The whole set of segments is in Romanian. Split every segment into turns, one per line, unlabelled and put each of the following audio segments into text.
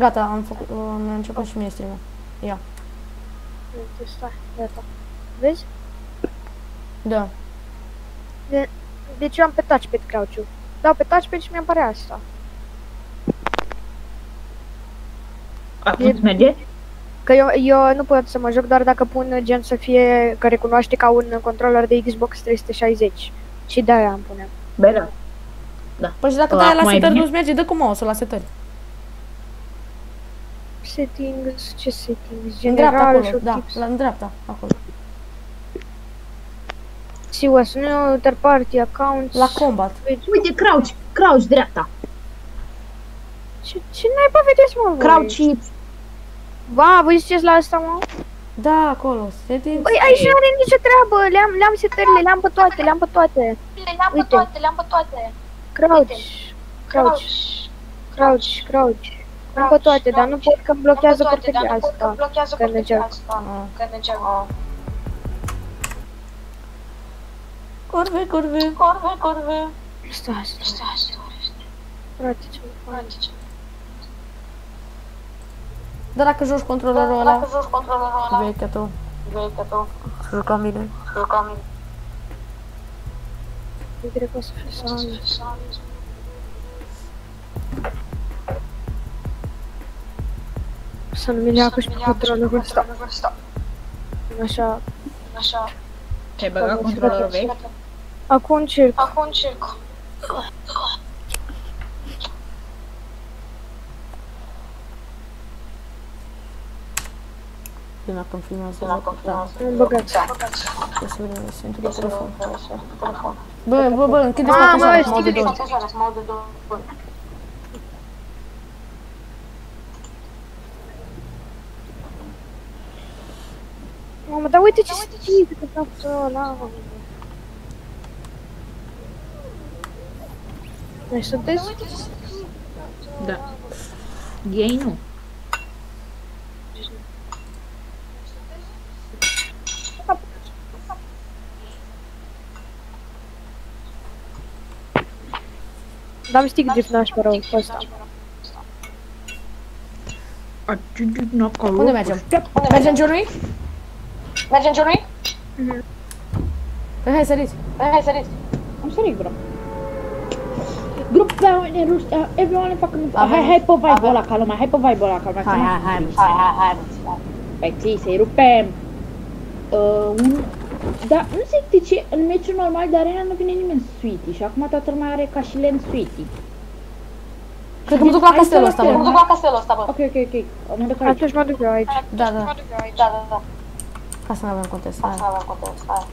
Gata, am făcut, am început și mie stream Ia.
Uite, stai, gata. Vezi?
Da.
De, deci eu am pe touchpad crouch-ul. Dau pe touchpad și mi apare asta.
Acum îți merge?
Că eu, eu nu pot să mă joc doar dacă pun gen să fie, că recunoaște ca un controller de Xbox 360. Și de-aia am pune.
Bă, da.
Păi și dacă
La
dai la
acum e
setări
bine?
nu-ți merge, dă cu mouse la setări.
Settings, ce settings?
În dreapta
General,
acolo, da,
tips.
la în dreapta, acolo.
See what's new, third party accounts.
La combat.
Uite, crouch, crouch, dreapta.
Ce, ce naiba vedeți, mă, voi?
Crouch și...
Ba, voi ziceți la asta, mă?
Da, acolo, settings.
Băi, aici nu are nicio treabă, le-am, le-am setările, le-am pe toate, le-am pe toate.
Le-am pe
Uite.
toate, le-am pe toate.
Crouch, crouch, crouch, crouch. Am pe toate, dar nu pot că îmi blochează
Am pe toate, dar
portilia
nu pot că
asta.
blochează
când
portilia
încerc.
asta.
Ah.
Când încerc.
Curve, curve.
Corve, corve.
Stai, stai,
Stai, stai.
frate, ce mă fac?
Frate, ce-
Dar dacă joci controlerul ăla,
Dacă joci controlerul ăla,
vei că tu,
vei că tu,
jucam bine.
jucam mine.
Nu cred că o să fie să Să nu mi le acuși pe controlerul ăsta. Așa.
Așa.
Ce-ai băgat controlerul vechi?
Acum încerc.
Acum încerc.
Până când filmează,
Până acum
da,
Am băgat.
trebuie să vedem să intru pe telefon.
Telefon.
Bă, bă, bă, închide
Mamă,
spate
știi
mod de
că
două.
Să mă aud de două ori.
Mamă, dar uite ce stil de capsul ăla. Mai sunteți?
Da. Ei nu.
Dam stick drift nașpa rău pe ăsta.
Unde mergem? Mergem Johnny?
Mergem, Johnny?
Păi hai săriți.
Hai, săriți.
Am sărit, bro. Grup pe oameni ruși, uh, everyone fucking...
Avem-
Hai, hai pe vibe-ul ăla, ca lumea, hai pe vibe-ul ăla, ca lumea.
Hai, hai, hai.
Hai, hai, hai.
Păi, ții, să-i rupem. Uh, un... Da, nu știu de ce, în meciul normal de arena nu vine nimeni Sweetie și acum toată lumea are ca și len Sweetie.
Cred că mă duc la castelul ăsta,
Mă
bă.
duc la castelul ăsta, bă.
Ok, ok, ok, mă duc aici.
Atunci mă duc eu aici.
Da, da,
Da, da, da.
Ca să nu avem contest.
Să
Hai.
avem context, hai.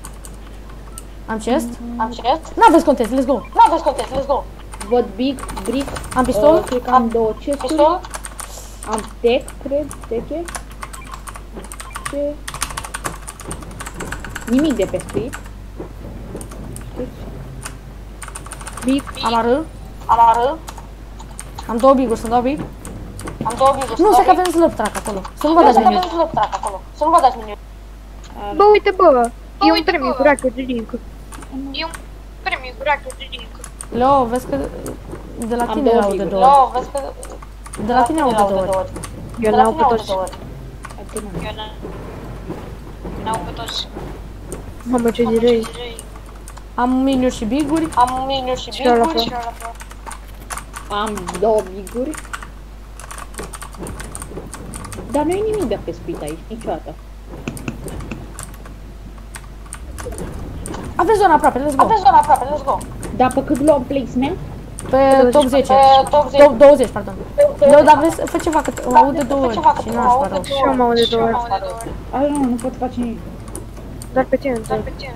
Am chest?
Am chest?
N-aveți contest, let's go.
N-aveți context, let's go.
Văd big, brick,
Am pistol?
uh, cred că am două chesturi,
Pistol?
am tech, cred, tech e. Ce? Nimic de pescuit.
Big.
Am ară.
Am ară.
Am două biguri, să dau big.
Am două biguri.
Nu, să că avem slăp track acolo. Să nu vă
Nu,
dați
să
nimic.
avem slăp track acolo. Să nu vă dați meniu.
Bă, uite, bă. E un
uite,
premiu
bă.
cu rachetă de link.
E un premiu cu rachetă de link.
Leo, vezi că de la
Am
tine
două
aude
biguri.
două ori.
No, vezi că...
De la tine aude două ori.
Eu
De la
n-au
tine
pe
aude
toți.
două ori.
Atât nu.
Eu n- n-au pe toți.
Mamă, ce direi.
Am miniuri și biguri.
Am meniu și
Și eu la
biguri.
fel.
Am două biguri. Dar nu e nimic de pescuit aici, niciodată.
Aveți zona aproape, let's go.
Aveți zona aproape, let's go.
Dar pe cât luăm placement?
Pe top 10.
Pe top 10.
Top 20, pardon. Leo, dar vezi, fă ceva, că o aude două ori.
ceva, că
Și
tu
nu asta
aude
rău.
Și eu mă aud de două ori.
A, nu, nu pot face nimic.
Doar pe tine întreb.
Pe tine.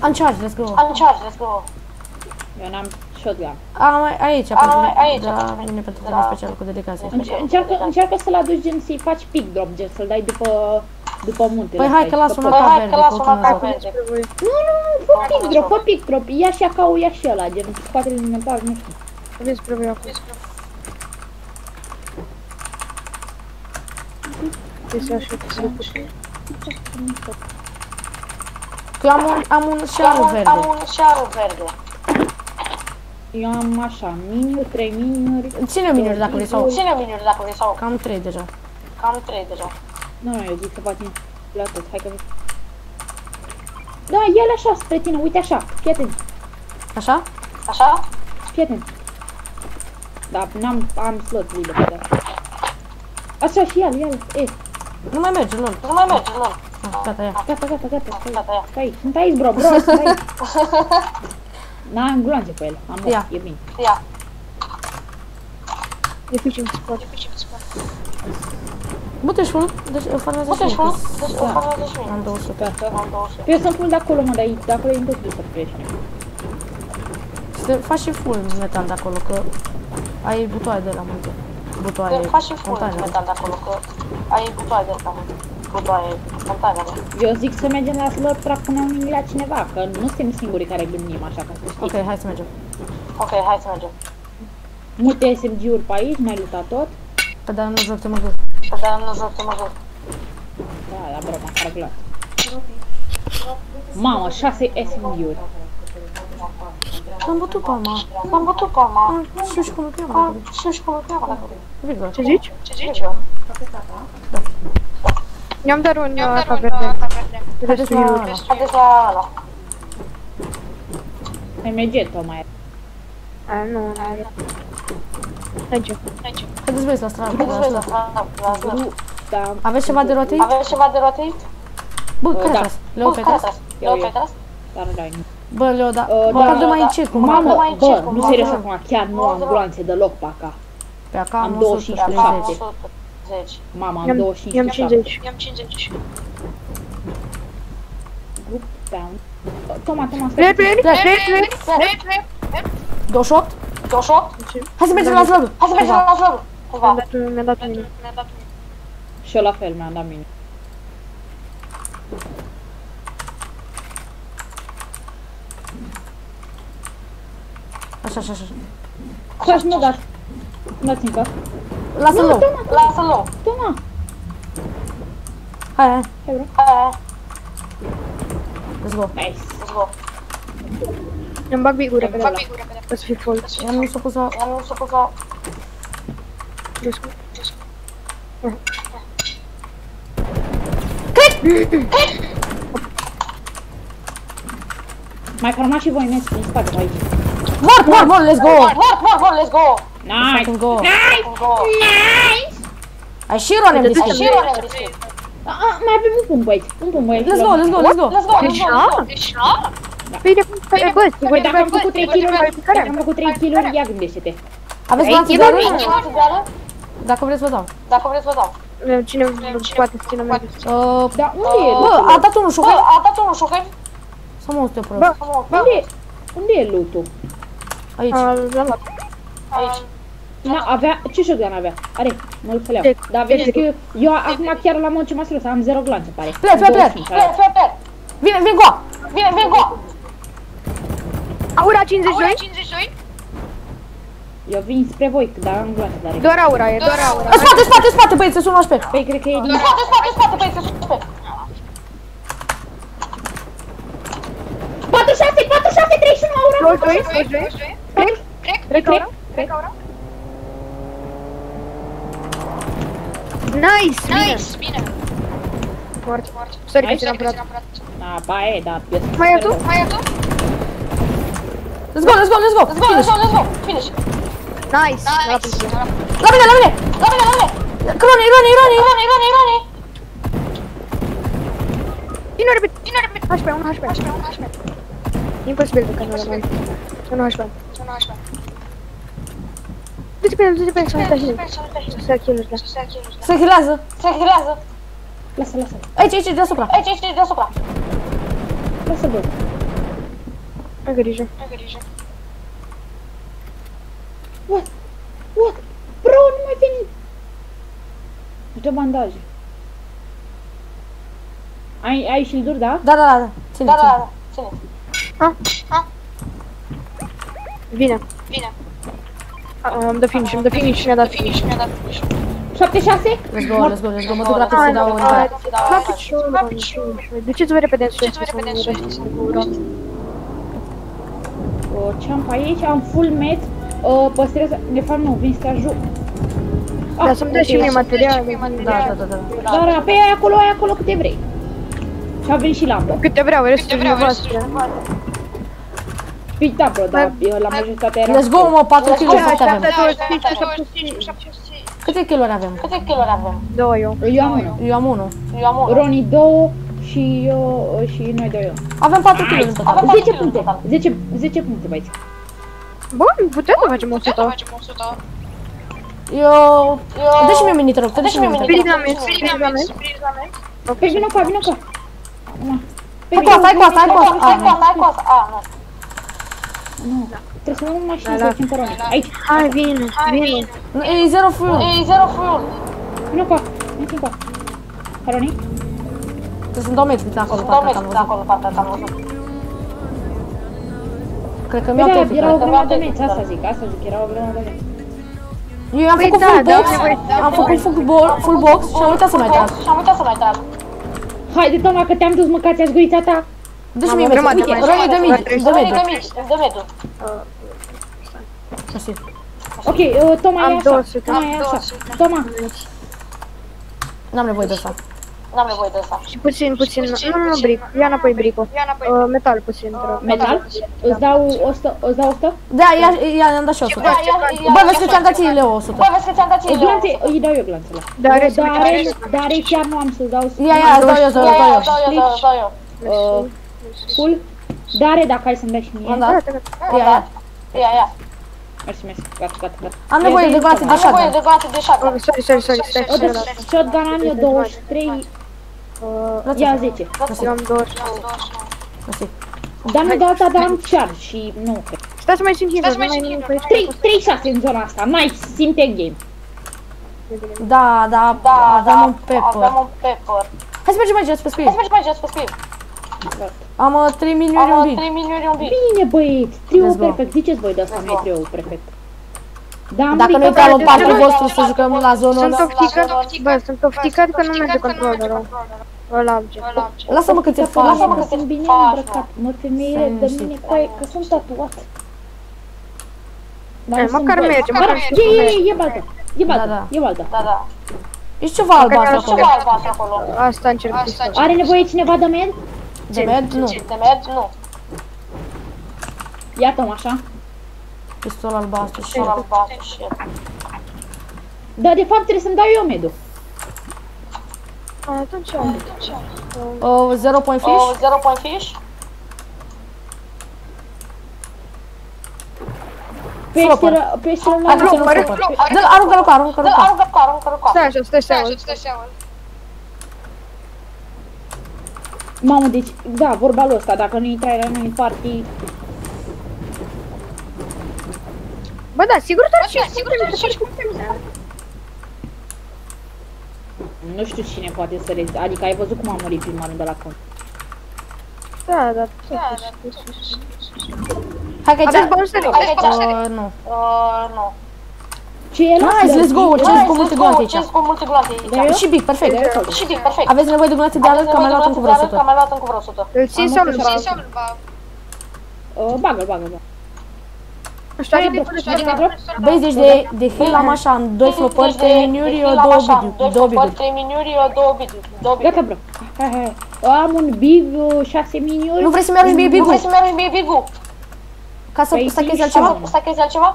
Am charge, let's go.
Am charge, let's go.
Eu n-am shotgun.
Am aici, pentru
Am aici,
da,
pentru
vine pentru
da.
tine special cu dedicație.
Înce- încearcă, încearcă să-l aduci gen să-i faci pick drop, gen să-l dai după, după munte.
Păi hai că las una
Bă,
ca
hai
verde,
că las
cu
una ca
Dumnezeu.
verde.
Spre voi.
Nu, nu, nu, fă pick drop, fă pick drop. Ia și acau, ia și ăla, gen scoate-l din inventar, nu știu.
Vin spre voi acum. Deci așa că se
Că am un, am un
Am
șarul
un, am
verde.
un șarul verde.
Eu am așa, miniuri, 3 miniuri.
Ține miniuri dacă vrei sau...
Ține miniuri dacă vrei sau
Cam 3 deja.
cam 3 deja.
Nu, nu, eu zic să facem la tot, hai că... Da, ia așa spre tine, uite așa, fii atent,
Așa?
Așa?
fii atent. Da, n-am, am slot liber, da. Așa și el, el, e,
Nu mai merge, lol.
Nu mai merge, nu.
Ah, Gata, ia.
gata, gata, gata, stai,
Gata, ia.
stai, sunt aici, bro, bro, stai. N-am gloanțe pe el, am
Ia.
e bine.
Ia.
E fishing spot.
Bute-și full, deci farmează
Uite
și
și
mine.
mă. Deci o farmează și
Am
mine.
200.
Gata.
Am 200.
Eu sunt full de acolo, mă, de aici, de acolo e imposibil să crești.
Să faci și full metal de acolo, că ai butoaie de la multe. Butoaie,
Te faci și full
containere.
metal de acolo, că ai butoaie de asta, butoaie, containere.
Eu zic să mergem la slot trap până unii la cineva, că nu suntem singurii care gândim așa, ca să știi.
Ok, hai să mergem.
Ok, hai să mergem.
Multe SMG-uri pe aici, n-ai luat tot.
Pe dar nu joc, te mă duc.
Să dăm nu joc, mă joc.
Da, la bro, m-a cargulat. Mamă, 6 SMG-uri.
Am bătut palma.
Am bătut palma.
Ah, Și și cum e
Ah, Și și cum e dacă
Vigor.
Ce zici?
Ce zici eu?
Eu-am dar un Eu uh, dar verde.
Haideți la ala.
Haideți la ala.
Imediat o mai
A, nu, nu are. Mergem.
Haideți voi la stradă.
Haideți voi la
stradă.
Da.
Aveți ceva de rotit?
Aveți ceva de rotit?
Bă, care
da.
Leo pe tras?
Leo pe tras?
Dar da,
Bă, Leo, da.
Uh,
Măcar
da,
da,
da.
de
mai
încet, cum
mamă. Bă, nu serios acum, chiar nu am gloanțe deloc pe acá.
Pe acá
am 25 de
50.
Mama, am 25. Am
50.
Am 50.
Group down. Toma, Toma, stai.
Rep, rep, rep, rep, rep, rep, rep.
28?
28?
Hai să mergem la slăbul.
Hai să mergem la
slăbul.
Cumva.
Mi-a dat mine, mi-a dat mine.
Și eu la fel, mi-a dat mine.
Așa, așa, așa. Lasă
Nu,
low.
Lasă-l.
Toma.
Hai, hai.
Hai, bro.
Hai,
Let's go.
Nice.
let's go.
Îmi bag bigură pe ăla. O să fie full.
Am nu s-a pus la...
Am nu s-a pus la...
Dus.
Mai farmați și voi mergi în spate aici.
Mort, mort, mort, let's go.
Mor, mor, mor, let's go.
Nice.
Fucking go.
Nice.
Go.
Ai și Ron
Uite,
MDC.
Ai și eu am deschis.
Ah, ah, mai avem un punct, băieți. Un punct, băieți.
Let's go, let's go, let's go.
Let's go, let's
Deci,
go,
da?
let's go.
Păi de cum păi, bă,
Băi, dacă am făcut 3 kg
care?
dacă am făcut 3 kg ia gândește-te.
Aveți
Ei,
lanțe
e
de
bine.
arună?
Ai ceva de ală?
Dacă vreți vă dau.
Dacă vreți vă dau.
Cine poate să țină merge?
Uh,
Dar unde e
Bă,
lootul?
a dat unul
Bă,
șofer?
a dat unul șofer?
Să mă uite prost.
Bă,
Unde e? Unde e lootul?
Aici.
A, l-am luat.
Aici.
Na, avea, ce shotgun avea? Are, mă duc să le iau.
Dec-
Dar vedeți
dec-
că eu acum chiar la mod ce m-a serios, am 0 glanțe, pare.
Plec, plec, plec.
Plec, plec, plec.
Vine, vin go!
Vine, vine go.
Aura 52?
Eu vin spre voi, dar am glanțe, dar e.
Doar aura, e doar aura.
În spate, în spate, în spate, băieți, să sună pe.
Păi, cred că e din...
Spate, spate, spate, băieți, să spate.
46, 46, 31, aura!
22, 22. Cred, cred că aura.
Cred.
Nice, bine.
Bine.
Mort. Sorry că
Nice.
ți-l-am furat.
Da, ba e, dar eu sunt
Mai e
super
tu?
rău.
Mai e tu?
Let's go, let's go, let's go.
Let's go, let's go, let's go. Finish.
Nice. Mi-a dat un kill.
La mine, la mine.
La mine, la mine.
Croni, Roni, Roni.
Irone, Irone, Irone.
Vino repede, vino repede. HP, un HP. Imposibil că nu l-am mai. Un HP. Du-te pe el, du-te pe el, să nu stai heal. Să kill-uri, da.
Se hilează.
Se hilează.
Lasă, lasă,
Aici, aici, deasupra.
Aici, aici, deasupra.
lasă, bă.
Ai grijă.
What? What? Bro, nu mai veni! Își dă bandaje. Ai, ai shield da?
Da, da, da, da. Ține,
Da, da,
ține.
da. Ține.
Vine. Vine. Îmi dă finish, îmi dă finish, mi-a dat finish.
76?
Let's go, let's go, let's go. Mă duc rapid să dau o
Hai,
inițiativă.
La picior, la picior. Duceți-vă repede în sus, să nu răști cu ura.
Uh, ce am pe aici? Am full met. Uh, păstrez... De fapt nu, vin să te ajut. Ah,
Dar să-mi dai și
ok.
mie materiale.
Da, da, da, da.
Dar pe aia acolo, aia acolo câte vrei. Și a venit și lampă.
Câte vreau, restul de voastre.
Păi da, bro, dar eu la majoritatea era...
Let's go, mă, 4 kg
Da,
câte avem?
da, 25, 75.
Câte kg avem?
Câte kilori avem?
Două eu.
Eu am unul.
Eu am unul.
Eu am unul.
Roni două și eu și noi doi eu.
Avem 4 kg în total.
Avem
10
patru
puncte.
total.
10, 10 puncte, băieți.
Bun, putem să facem 100.
Eu...
Eu...
Dă și mie mini, te rog, dă și mie mini.
Spiriznament, spiriznament.
Păi vină cu vină cu
Hai cu asta, hai cu asta, hai cu asta.
Stai
Ah,
cu asta, hai cu asta. A, nu.
Nu, trebuie să luăm în mașină
Da,
să
da.
ducem pe Roni. Aici,
Hai, vine, vine.
nu, E zero fuel.
E zero fuel.
vină cu Vină cu Roni?
Trebuie să-mi dau metri de acolo,
Sunt dau
parcă am
metri de
văzut.
acolo, partea am văzut.
Cred că
Păi
mi-au
da,
tehnică.
era o
cred că-
grămadă de menți, asta zic, asta zic, era o grămadă de menți.
Eu am
Păi
făcut
da,
full
da,
box,
trebuie-
am făcut full bo- full box și am uitat să mai trag.
Și am uitat să mai trag.
Haide, Toma, că te-am dus măcați gurița ta.
Dă și
Am
mie
o
metri.
grămadă
Uite,
mai
Roni, dă
mare.
mie, dă
Dă-mi,
metri.
dă-mi, dă metru.
Mersi.
Ok, uh, Toma
Am
e așa.
200.
Toma e așa. Toma,
N-am nevoie de asta.
N-am nevoie de asta.
Și puțin, puțin, nu, nu, nu, bric. Ia înapoi bricul. Uh, metal puțin, te rog.
metal? Îți dau 100, îți dau 100?
Da, ia, ia, i-am dat și 100.
Da, ia- ia-
Bă,
ia-
vezi că ți-am dat ție Leo 100.
Bă, vezi că ți-am dat ție Leo.
Glanțe, îi dau eu glanțele.
Da, are
dar are, dar are chiar nu am să-ți dau
Ia, ia, îți dau eu, îți dau eu,
Ia,
îți dau
ia,
eu.
Dau eu, dau eu, dau eu.
uh, full. Dare dacă ai să-mi dai și mie.
Am dat?
Gata, gata.
Ia, ia.
Ia, ia.
Mersi, mersi, gata, gata, gata.
Am nevoie de gloate de
Am nevoie
shotgun.
de gloate de shotgun.
Oh, sorry, sorry, sorry, stai,
O,
stai,
deci
stai.
shotgun am eu 23,
Uh,
ia 10.
Eu am 20.
Mersi.
Dar nu dau asta, dar am charge și nu cred.
Stați să mai simt invers, nu mai nimic pe aici.
3, 3 6 în zona asta, nice, simte game.
Da, da,
Da,
aveam
da,
un pepper.
Aveam un pepper.
Hai să mergem aici, pe
Hai
speed.
să mergem mai jos pe speed.
Am uh, 3 milioane un
Am
bit.
3 milioane un bit.
Bine băieți, trio
Let's go.
perfect, ziceți voi de asta
Let's
nu e
go.
trio perfect. Da, am
Dacă nu
ridicat
intra
la
în partea
nu,
vostru să jucăm la zonă,
Sunt ofticat, bă, sunt ofticat că nu merge controllerul. Ăla obge.
lasă-mă că ți-e
Lasă-mă
faci.
că
mă.
sunt bine
Faci,
îmbrăcat, mă femeile
Stai
de
liniștit.
mine, coaie, că sunt tatuat. Dar
Hai,
nu sunt
măcar
băi.
merge,
Bă,
măcar
E, e, e, e baltă, e baltă,
Da, da.
e baltă.
Da, da.
Ești ceva albastru
Măcar
Ce
acolo.
albastru acolo?
Asta încerc să fac.
Are nevoie cineva de med?
De med? Nu.
De med? Nu.
Iată-mă așa.
Pistol albastru și...
Ce albastru și...
Dar de fapt trebuie să-mi dau eu medul.
Atunci,
Uh, zero point
Oh,
fish?
zero point fish?
Peșteră, peșteră la
Aruncă,
mână.
aruncă, aruncă. Dă-l, aruncă-l cu, aruncă-l
Da,
cu.
aruncă cu, aruncă cu.
stai așa, stai seama.
Mamă, deci, da, vorba lui ăsta, dacă nu intrai la noi în party,
Bă, da, sigur doar și sigur doar și
nu știu cine poate să rezi. Adică ai văzut cum a murit prima rând de la cont.
Da, da.
Hai că aici...
Aveți bani să
Hai că aici-
Uh, nu.
Uh, nu.
Ce e la
Nice, let's go, ce
Hai,
cu multe
let's
gloate
go,
aici.
ce cu multe gloate
Da,
aici.
eu?
Și big, perfect.
Și bine, perfect.
Aveți nevoie de gloate de alăt, că am mai luat încă vreo
Că
100.
mai luat încă vreo 100.
Îl țin sau nu?
Uh, bagă-l, bagă-l. bagă.
Nu știu,
Hai,
adică
bă, adică drop?
Băi, deci de, de heal am așa, în doi flopări, 3 miniuri, eu două biduri, două biduri.
3 miniuri, eu două biduri. Două biduri.
Gata, bro. Hai, hai, hai. Am un big, uh, 6 miniuri.
Nu vrei să-mi arunci mie
Nu vrei
bigul?
să mergi mie bigul?
Ca să
Păi,
stachezi
și
altceva?
șapte.
Să chezi altceva?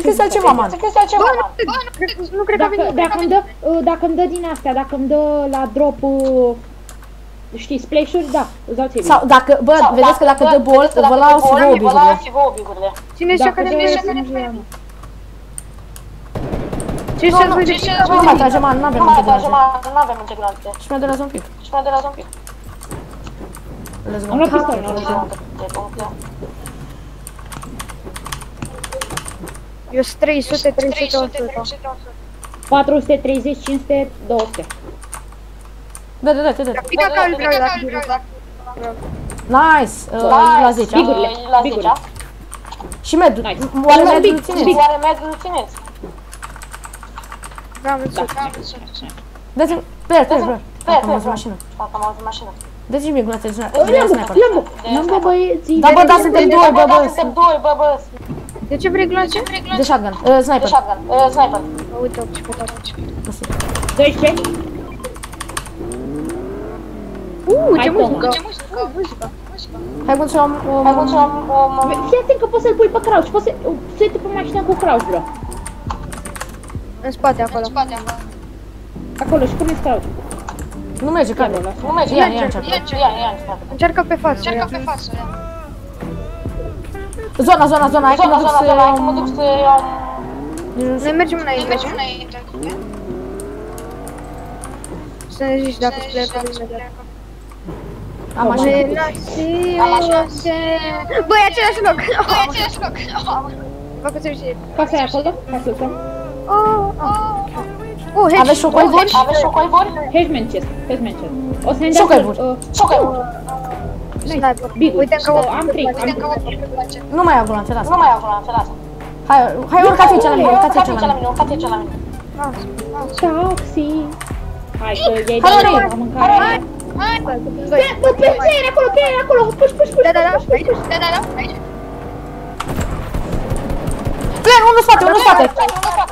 Stachezi altceva, man.
Să chezi altceva, man.
nu cred că
Dacă,
vine.
dacă, îmi dă, uh, dacă îmi dă din astea, dacă îmi dă la drop, uh, știi, splash-uri, da, îți dau ție
Sau dacă, bă,
Sau
vedeți că dacă dă bol,
vedeți că
vă
dacă
lau
dă
și
bol,
vouă
vă lau
bigurile.
și vouă bigurile.
Cine și
Dacă
care
dă,
ne
să nu ia, mă.
Ce să voi de
Nu mai trage, man, n-avem
Nu mai
multe
trage,
gloate.
man, nu avem multe gloate.
Și mi-a durat un pic.
Și mai durează un pic.
Let's
Am luat
go.
pistol, am luat pistol.
De puncte.
Eu sunt 300, 300, 100.
430, 500, 200.
Da, da, da, da, da.
Pica ca lui vreau dacă vreau.
Nice, uh, la 10.
Bigurile,
La
bigurile.
10.
Și med,
Nice.
oare
Nu,
med
big,
îl țineți?
big.
Oare mediul îl țineți?
Da, am
Da.
înțeles.
Dați-mi, pe, pe, pe,
Pe,
dacă am
pe,
auzit
pe.
mașină.
Dacă am auzit mașină.
De ce mi-e glață? De
Lambo,
sniper.
Lambo, Lambo băieții.
Da, bă, da,
vedem-
suntem doi, bă, bă,
Suntem doi, bă, bă.
De ce vrei gloanțe?
de shotgun. Uh,
De
sniper.
shotgun. Uh, sniper.
Uite, 18 pe atunci.
12.
Uh, ce
Hai,
muzică!
Toma.
Ce muzică! muzică!
Hai bun să luăm... um,
Hai bun să luăm... um,
Fii atent că poți să-l pui pe crouch, poți să să uite pe mașina cu crouch, bro.
În spate acolo.
Acolo și pune crouch.
Nu merge, care?
Nu merge,
Ia,
ia,
ia,
ia,
încearcă.
ia, ia, ia, încearcă.
Încearcă pe față. Încearcă pe față.
Zona, zona, zona. Hai că mă
Zona,
duc
zona,
să...
zona, hai că mă duc să iau...
Noi mergem înainte. Mergem înainte. Să ne zici dacă îți plecă imediat.
Am așa.
Băi, același loc! Băi, același loc! Vă că se
Casa e acolo? Hai să uităm.
Oh, oh. Oh, hedge.
Aveți șocoivori?
Aveți șocoivori?
Hedgeman chest, hedgeman chest. O să ne dea
Șocaivuri.
uh,
Șocoivori.
Sniper.
Big.
Uite că
Uh, am trei, am trei.
Nu mai iau gloanțe, lasă.
Nu mai iau volanțe, lasă.
Hai, hai urcați aici la mine, urcați aici
Urcați
la
la
mine.
mine, urcați aici la mine.
Taxi. Hai că iei
Hai,
de
Lorei.
la mâncare. Bă, bă, pe player acolo, player acolo. Push, push, push.
Da, da, da,
push, push,
aici.
push.
Da, da, da, aici.
Plan, unul în spate, unul în spate.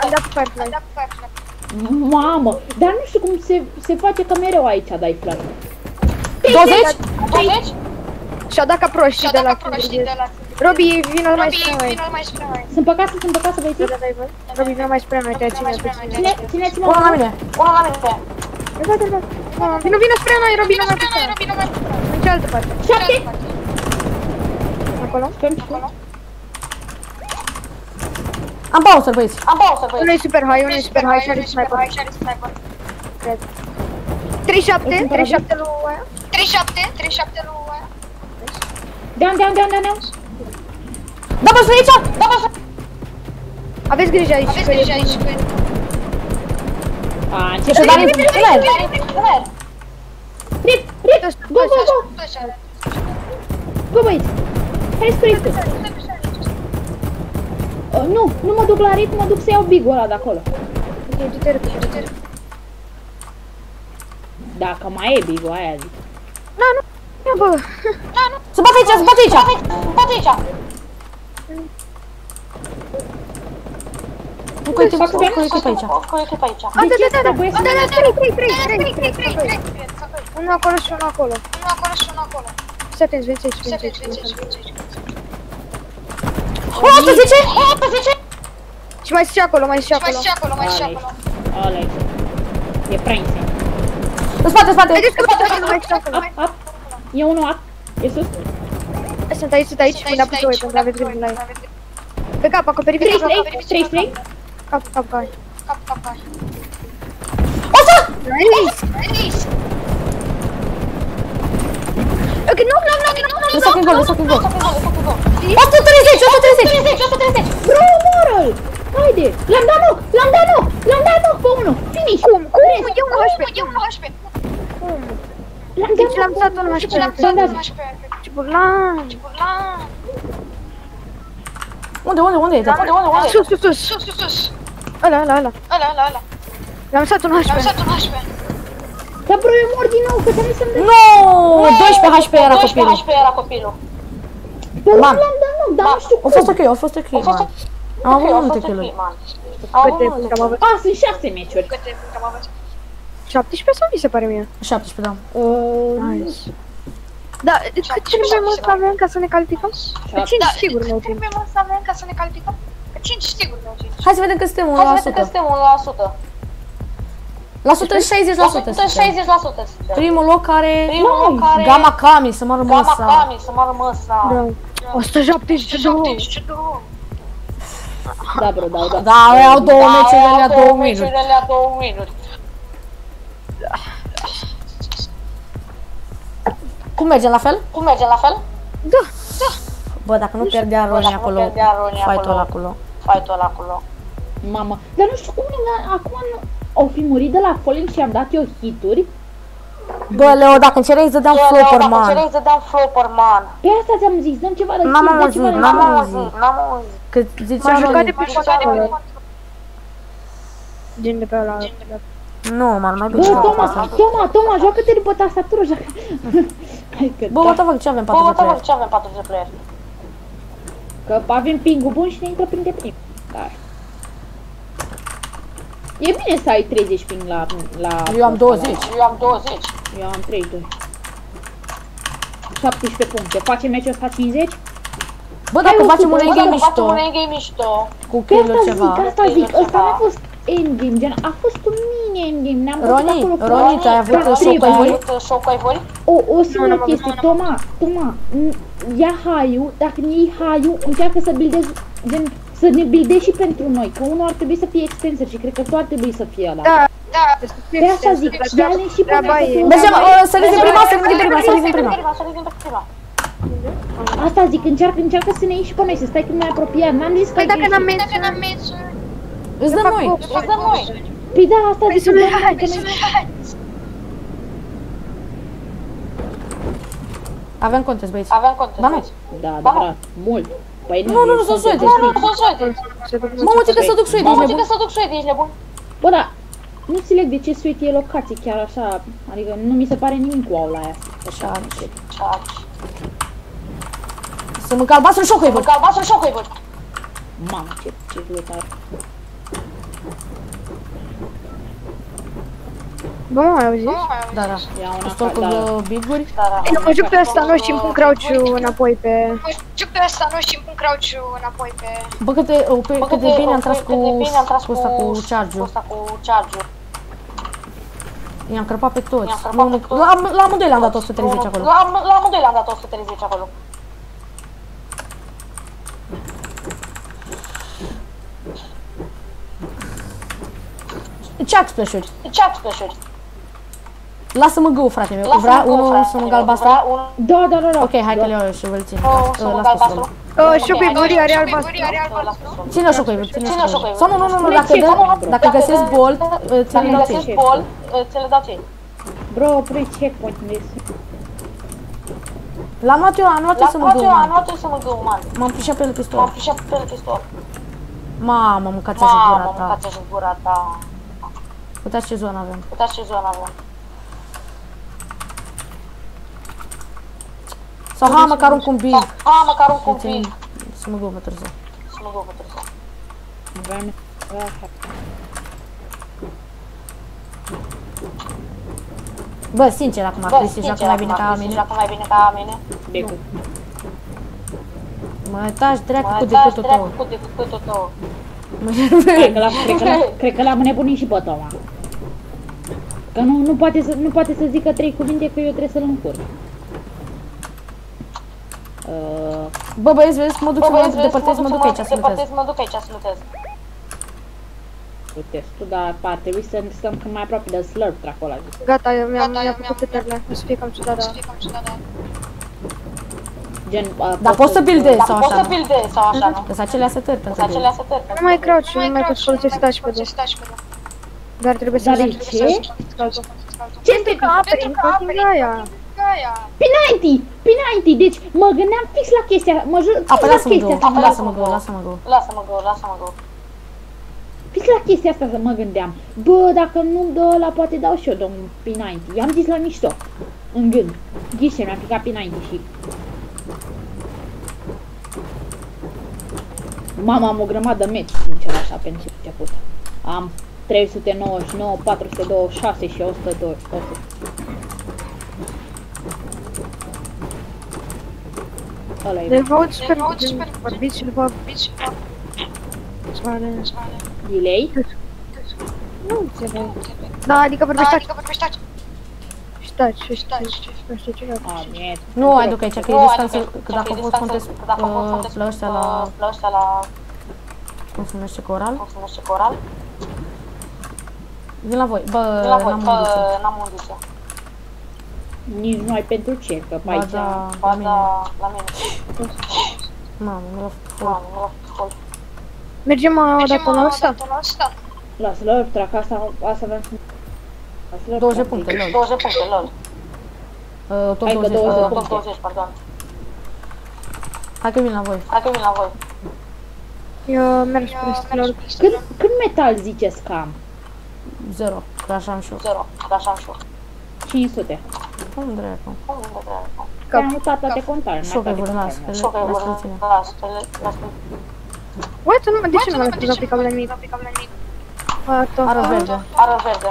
Am dat cu firefly.
Mamă, dar nu știu cum se, se face că mereu aici dai flash.
20?
20?
Și-a dat ca proștii de la Robi, vină mai spre noi.
Sunt pe casă, sunt pe casă, băieții.
Da, da, da, Robi, vină mai spre noi, te ține pe tine.
Ține, țineți-mă.
Unul la mine.
Unul la mine.
Da, da, da. Ah, Vină, vină spre noi, Robi, vină mai spre noi. În cealaltă parte.
Șapte.
Acolo.
Fem și tu.
Am pauză, băieți.
Am pauză, băieți.
Unul e super high, unul e super high și are sniper. Cred. 37, 37 lui aia.
37, 37 lui aia.
Down, down, down, down, down.
Da, bă, sunt aici!
Da, bă,
Aveți grijă aici.
Aveți
că e-
grijă aici că
A,
Și
începe.
Dani, în aer.
Rip, rip. Go, go, go. Go, băieți. Hai spre aici. Uh, nu, nu mă duc la rit, mă duc să iau bigul ăla de acolo.
Ok, du-te repede, du-te repede.
Dacă mai e bigul aia zic.
Da, nu. Ia bă.
Să bate aici, să bate aici!
Bate aici.
Încă e timp, încă e timp aici.
Cu echipă aici.
A, da, da, da, da.
băieți?
A, da, da, 3, 3, 3, 3, 3, 3. Unul acolo și unul acolo.
Unul acolo și unul acolo.
Să te vezi aici,
Să
vezi
te
aici.
Vezi aici, vezi aici.
O, 110?
110?
Și mai și acolo, mai și
Mai
acolo.
și acolo, mai și
Ăla
acolo.
e. Ăla e. E prea insane.
În spate, în spate.
Vedeți că mai și acolo.
Up, up. E unul up. E sus.
Sunt aici, sunt aici, mâna pe voi, pentru că aveți grijă la ei. Pe cap, acoperi pe
3
cap,
3 3 3
cap, cap, cap.
Cap, cap, cap.
Nice!
Nice!
Ok, nu, nu, nu, nu, nu.
Lăsați în gol, lăsați în gol.
Să fie gol, să fie gol.
130, 130!
130, 130.
Bro, moral! Haide! L-am dat knock! L-am dat knock! L-am dat knock pe unul! Finish!
Cum, cum, e un HP.
E un HP.
L-am dat
Deci l-am
knock!
dat un HP.
L-am
L-am
dat
dat.
un HP.
Ce burlan.
La...
Unde, unde, unde e?
Unde, unde, unde?
Sus, sus, sus.
Sus, sus, sus.
Ăla, ăla, ăla.
Ăla, ăla, ăla.
L-am stat un
Am
HP.
lăsat un HP.
Dar bro, eu mor din nou, că să nu se-mi dă...
Nu! 12 HP era
12
copilul.
HP era copilul.
Pe unul
Man.
l-am dat knock, dar nu știu
A fost ok, a fost ok,
A fost
man. Am
ok,
avut
a
multe
fost
kill-uri.
ok, man. Am avut
Câte
multe
am avut?
A, sunt 6 meciuri.
Câte puncte am avut?
17 sau mi se pare mie?
17, da.
Uh,
Nice. Da, cât trebuie mult să avem ca să ne calificăm? Pe 5
Da,
sigur ne
Trebuie mult să avem ca să ne calificăm? Pe 5 sigur ne 5.
Hai să vedem că suntem
Hai să
la
vedem că
100.
suntem la 100.
La 160
La
suntem.
160% suntem.
Primul loc are
Primul loc care...
Gamma Kami, să mă rămân
Gamma
să...
Kami, să mă rămăsa.
Da. 172.
da, bro, da, da.
Da, au două meciuri, alea două
două
minuri.
meciuri, alea două minuri.
Cum mergem la fel?
Cum merge la fel?
Da.
Bă, dacă nu pierdea
Bă,
Roni
dacă nu
acolo,
pierdea Roni
fight-ul ăla
acolo.
acolo.
Fight-ul ăla acolo.
Mamă. Dar nu știu cum ne acum nu... Au fi murit de la Fallen și am dat eu hituri.
Bă, Leo, dacă încereai să dăm flopper,
Dacă
man.
încerci să dau flopper, man.
Pe asta ți-am zis, dăm ceva de
N-am
hit, dă ceva
auzit,
de
n-am
hit.
auzit.
N-am auzit.
Că zicea
M-am jucat de
Roni.
pe controlă. Gen de pe ăla.
Nu, m-ar mai
Bă,
bine.
Toma, Toma, Toma, joacă-te după tastatură, joacă. Hai că
Bă,
da.
what the fuck, ce avem
Bă,
4
what
de
the
player?
fuck, ce avem 4 de player?
Că avem pingul bun și ne intră prin de prim. Da. E bine să ai 30 ping la... la
Eu am 20.
Eu am 20.
Eu am 32. 17 puncte. Facem meciul ăsta 50?
Bă, dacă
Hai,
facem un
uite,
endgame
Bă, facem
mișto,
un endgame mișto.
cu
Pe
kill
asta
ceva.
zic, asta zic. Ăsta n-a fost endgame, gen, a fost un mini endgame. Ne-am bătut
Roni,
acolo cu
Roni, tu ai avut
Roni,
show cu ai
Roni.
voi?
avut show cu ai voi?
O, o singură chestie, Toma, Toma, n- ia haiu, dacă ne iei haiu, încearcă să buildezi, gen, să ne buildezi și pentru noi, că unul ar trebui să fie extensor și cred că tu ar trebui să fie ăla.
Da,
Da,
Pe asta zic, ia-le și
treaba
pune
e-
acolo.
Mergem, uh, să rizim prima, să rizim prima, să rizim prima.
Prima, să rizim prima.
Asta zic, încearcă, încearcă să ne ieși și pe noi, să stai cât mai apropiat. N-am zis că
Păi dacă n-am
dacă n-am
mers,
mers,
Îți dăm noi.
Îți dăm noi.
Păi da, asta
Păi
zic,
să
că
ne
noi-
hai,
că
să
noi-
ne hai.
Avem contest, băieți.
Avem content.
Ba nu.
Da, adevărat, mult. Păi
Nu, nu, nu,
sunt
sunt suedezi.
suedezi.
Nu, nu, sunt suedezi.
se duc
Mă uite că să duc suedezi,
Mamă,
nebun.
ce că să duc suedezi, ești nebun?
Bă, da, nu înțeleg de ce Suedia e locație chiar așa, adică nu mi se pare nimic wow la aia. Așa,
Așa.
nu știu.
Charge.
Să mâncă albastru șocul,
Mâncă albastru și ocui, bă.
Mamă, ce, ce juletar.
Bă, mă mai auziți?
Da, da.
Ia una
Pistol cu
ca, da.
două biguri.
Da, da.
Ei, nu mă juc pe asta, nu știu, îmi pun crouch înapoi pe...
Mă juc pe asta, nu știu, îmi pun crouch înapoi pe...
Bă, cât de, o, pe,
Bă,
cât de bine am tras cu,
cât de bine am tras
cu ăsta, cu charge-ul.
Cu ăsta cu charge-ul.
I-am crăpat pe toți.
I-am crăpat
Nu,
pe toți.
La, la amândoi le-am dat 130 acolo.
La, la amândoi le-am dat 130 acolo.
Ce splash-uri?
Ce ați splash-uri?
Lasă-mă gău, frate meu.
Lasă-mă
Vrea
gău,
unul
frate
să mă
meu.
albastru?
Vrea unul
Da, da, da, da.
Ok, hai că le iau și îl țin.
să
Uh,
mă
Las
albastru.
pe
Uh, și pe Buri are
Și pe
albastru.
Buri are albastru.
Ține-o șocul, ține-o
Ține-o
șocul.
șocul.
Sau nu, nu, nu, nu,
Spune
dacă,
ce,
dă,
bă,
dacă găsesc bolt, uh, ți-l
Dacă
dau
găsesc
ție.
bol, uh, ți le dau ție.
Bro, pune checkpoint în des.
L-am luat eu, am luat eu
La
să mă
toate
gău,
am
man.
luat eu să mă gău, man.
M-am prișat pe el
M-am
pistol.
prișat pe el pistol.
Mamă, mâncați-a și gura
Mamă,
ta.
mâncați și gura ta.
Uitați ce zonă avem.
Uitați ce zonă avem.
Sau ha, măcar un cum big.
Ah, măcar un
Țin
copil.
să mă gău pe târziu.
Să mă gău pe târziu.
Vreau Aha.
Bă, sincer, acum
Bă,
Cristi joacă mai bine ca
acum,
mine.
joacă mai bine ca mine.
Decu.
Mă taci dracu
Mă
cu
dați
decutul
dracu
tău.
cu decutul tău.
Mă
Cred că l-am, cred că l-am, cred că l-am înnebunit și pe Toma. Că nu, nu, poate să, nu poate să zică trei cuvinte că eu trebuie să-l încurc. Uh,
Bă, băieți, vezi, mă duc
Bă,
să mă
băieți, vezi,
depărtez, mă duc aici să lutez.
depărtez, mă duc aici să lutez.
uite, tu, dar ar trebui să stăm cât mai aproape de slurp acolo.
Gata, eu mi-am
Gata,
mi-am
eu
făcut
mi-am
setările. O să fie cam ciudat,
Să
da.
fie cam ciudat, da.
Gen, uh,
Dar poți să buildezi
Dar
sau
poți
așa,
să
nu?
buildezi sau așa, nu?
Sunt acelea setări pentru
Sunt acelea
build.
setări.
Nu mai crouch, nu mai
crouch,
poți folosi touchpad
folosești touchpad-ul.
Dar trebuie să
Dar de
zici
ce?
Ce pentru că aperi
Pentru
în
că
fucking
aperi
aia.
Aia.
P90! P90! Deci mă gândeam fix la chestia, mă jur, fix
Apă,
la
lasă-mă
chestia
gău,
asta.
lasă-mă gău, lasă-mă gău.
Lasă-mă gău, lasă-mă gău.
Fix la chestia asta să mă gândeam. Bă, dacă nu-mi dă ăla, poate dau și eu domnul P90. I-am zis la mișto. În gând. Ghișe, mi-a picat P90 și... Mama am o grămadă meci, sincer, așa, pentru început. Am 399, 426 și 102. 100. Ăla
De
e
văd super
văd
gen,
super
vorbiți și după
Bici,
soare.
delay.
Nu înțeleg. Da, adică
Da,
vorbești
adică vorbești touch.
și taci și
Taci.
taci. Nu știu ce
Ah, bine.
Nu, ai duc aici, că e
Nu,
distanță,
adică,
că dacă a fost contest
că dacă a fost
uh,
contest
la ăștia
uh,
la,
la ăștia la,
cum se numește, coral,
cum se numește, coral,
vin la voi. Bă,
de la voi,
n-am
că
undiță.
N-am undiță.
Nici nu ai pentru ce, că pe
Ba
aici...
da, la
Ba
mine.
da, la mine.
Mamă, mi-a luat foc.
Mamă, mi-a luat fol.
Mergem uh, o
Mergem
dată la asta?
odată la asta.
La slurp, trac, asta, asta vreau să... La slurp,
20
trac,
puncte, lol.
20 puncte, lol.
Uh, tot
Hai că
20.
20
uh,
Uh,
puncte.
Tot 20, pardon.
Hai că vin la voi.
Hai că vin la voi.
Eu merg spre
Eu
stilor.
merg spre
Când, când metal ziceți cam?
Zero, că așa am și eu.
Zero, că așa am și eu.
500.
Unde dracu?
Unde dracu?
Te-am mutat toate contare.
Și eu pe vă las, că
Și-o pe
le las
urmă,
puține.
las, că le, las pe
What? Nu, de ce nu m-am pus aplicat la nimic? What the
Ară
fuck?
verde.
ară verde.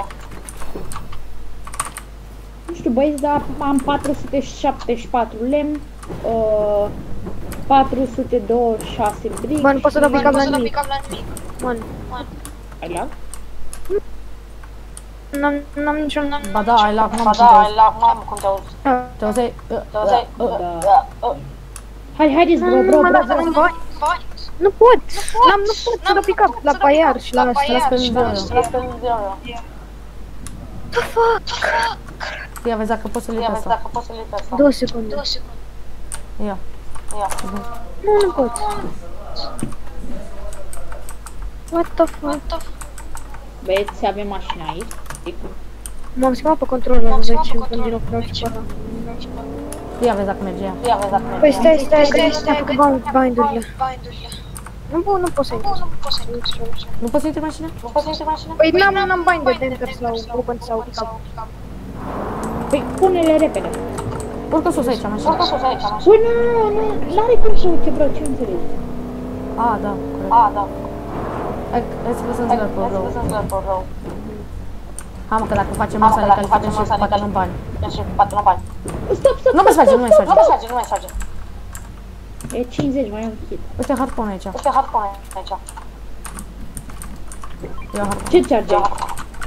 Nu știu, băieți, dar am 474 lemn, uh, 426 brick.
Bă, nu pot să dau aplicat la
Poți să
nimic.
picam la nimic.
Man,
Ai lag?
N-am, n-am niciun...
Ba da, ai lag,
Ba
mamă, cum
da,
te
ai
auzi.
la mamă cum te auzi.
Te auzi? Uh,
Te auzi?
uh, uh.
Da.
Uh,
Hai, haideți, bro,
Nu
bro,
mă
bro,
lasă
bro.
în bani.
Bani.
Nu pot! N-am, nu pot să dau aplicat la paiar și la
La
asta.
paiar
pe
și
video.
la
Las
asta.
pe video.
Ia vezi dacă poți să-l
Ia
iei pe
vezi
asta.
dacă poți să-l iei pe asta.
Două secunde.
Două secunde.
Ia.
Ia.
Nu, nu pot. What the fuck?
What the f-
Băieți, avem mașina aici. E cu-
M-am schimbat pe control la 10 în continuă cu ce până.
Ia vezi dacă merge ea.
Ia vezi dacă merge.
Păi stai, stai,
Stai,
stai,
stai,
stai,
că
făcut bind- bindurile.
Bindurile.
Nu pot, nu pot să intru.
Nu pot să intru.
Nu poți să intri în mașină?
Nu poți să intri în mașină?
Păi n-am, n-am bind de enter sau open sau cap.
Păi, pune-le repede.
Urcă sus aici, mașină.
Urcă sus aici, mașină.
Păi, nu, nu, nu, nu, n-are cum să uite, bro, ce înțelegi?
A, da, corect.
A, da.
Hai, hai să lăsăm
Hai,
zile pe
hai să
rău.
lăsăm zile pe rău.
Hai mă, că dacă facem
Mamă,
asta
că
ne
dacă
calificăm
facem
și
asta ne
poate nu bani.
Deci, poate nu bani.
Stop, stop,
Nu mai
stop,
face, nu mai
Nu
face.
mai face, nu mai face.
E 50, mai e un hit.
Uite harpon aici.
Este hardcore aici.
Ia harpon.
Ce charge ai?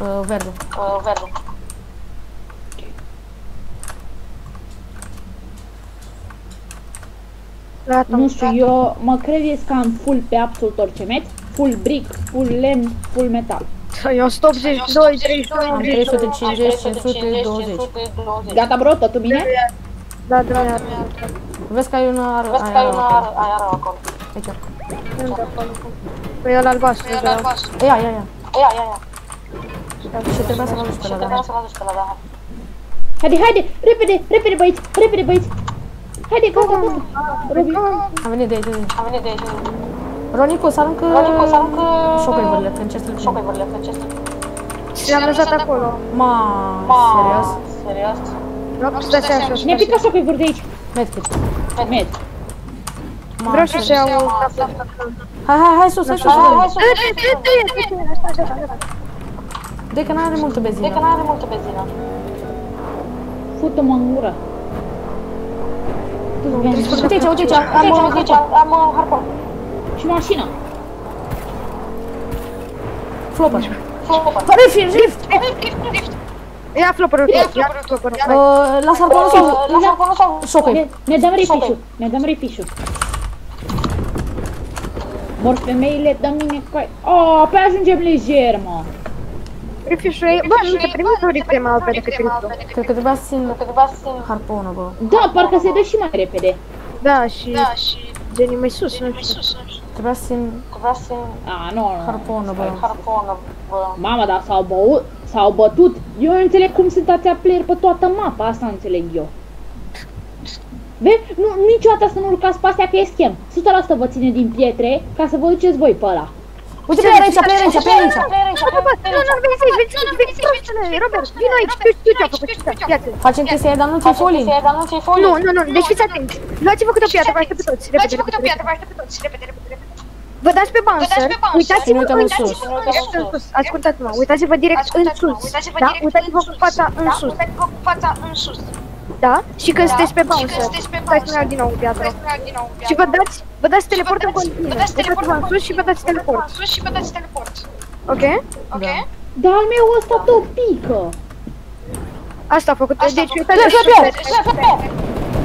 Uh, verde.
Uh, verde.
Gata.
Nu știu, eu mă cred că am full pe absolut orice met. Full brick, full lemn, full metal.
Eu 182, 32,
Am 350, 520.
520.
Gata, bro, totul bine?
Da, da, da.
Vezi că ai una ar...
Vezi că ai una ară, ai ară acolo.
Aici.
Unde acolo? Păi ăla albastru,
Era
da.
albastru.
Ia, ia, ia.
Ia, ia, ia.
Și trebuia să mă duci pe
Și
la
trebuia
da.
să mă duci pe la da.
Haide, haide, repede, repede băieți, repede băieți. Haide, gata, gata. Robi,
Am venit de aici. de aici.
Am venit de aici.
Ronicu, să aruncă...
Ronicu, să aruncă...
Șocurile, că încerc să-l
Șocurile, că ce
Și l-am lăsat acolo.
Ma,
Ma,
serios?
Serios?
Nu, stai să iau și
ne pică șocul vor de aici.
Medkit.
Med.
Ma,
Vreau și să iau...
Hai, hai, hai sus, hai sus.
Hai, hai,
hai.
sus.
De că n-are multă
E că
benzină.
n-are multă benzină.
Fută-mă în gură. Tu veni
Uite aici, uite aici, am
Aici,
am
aici, am uh, harpon.
Și mașina.
flopper.
Flopper.
Rift, rift!
Ia flopperul, ia flopperul.
Uh, Las harponul sau...
La harponul sau...
Șocul.
Ne, ne dăm refișul, ne dăm refișul. Mor femeile, dă mine coi. Oh, pe ajungem lejer, mă.
Rifișul e... Bă, nu te primi sau rift e mai repede decât riftul?
Cred că trebuia să țin
Că trebuia să țin
harponul, bă.
Da, parcă se dă și mai repede.
Da, și
Da, și
genii mai sus, nu
mai
știu.
Sus, nu știu.
Trebuia să țin
Trebuia să țin
Ah, nu, nu.
harponul, bă.
harponul, bă.
Mama, dar s-au băut, s-au bătut. Eu nu înțeleg cum sunt atâția player pe toată mapa, asta nu înțeleg eu. Vezi? Nu, niciodată să nu urcați pe astea că e schem. 100% vă ține din pietre ca să vă duceți voi pe ăla.
Uite player aici, player aici, player aici.
Nu, nu, veniți aici, veniți aici, veniți prostule, Robert, vino aici, știu, știu ce a făcut, știu, ia-ți.
Facem chestia aia, dar nu ți folii.
Să dar nu ți folii.
Nu, nu, nu, deci fiți atenți. Luați-vă câte o piatră, vă aștept pe toți, repede,
Luați-vă câte o
repede,
piatră, vă aștept pe toți. Repede, repede, repede.
Vă dați pe bouncer,
dați pe bouncer,
uitați-vă,
și ne uităm în sus.
uitați-vă direct în sus, ascultați-mă, uitați-vă direct în
Ascultați-mă,
sus,
uitați-vă
da?
direct
Uitați-vă
în
cu
sus.
fața în
Da,
sus,
Uitați-vă cu fața în sus.
da? Și când
Da,
sunteți pe
și când
bouncer,
sunteți pe
stai să
bouncer.
ne din nou în piatră.
Stai să merg din nou în
Și
piatră.
vă dați, vă dați teleport în
Și vă dați-
continuu,
vă dați teleport
uitați-vă în sus și vă dați teleport,
în sus și vă dați teleport.
ok?
Ok?
Dar al meu ăsta tot pică.
Asta a făcut,
Asta a
deci
făcut.
uitați-vă
Plec, plec,
sus,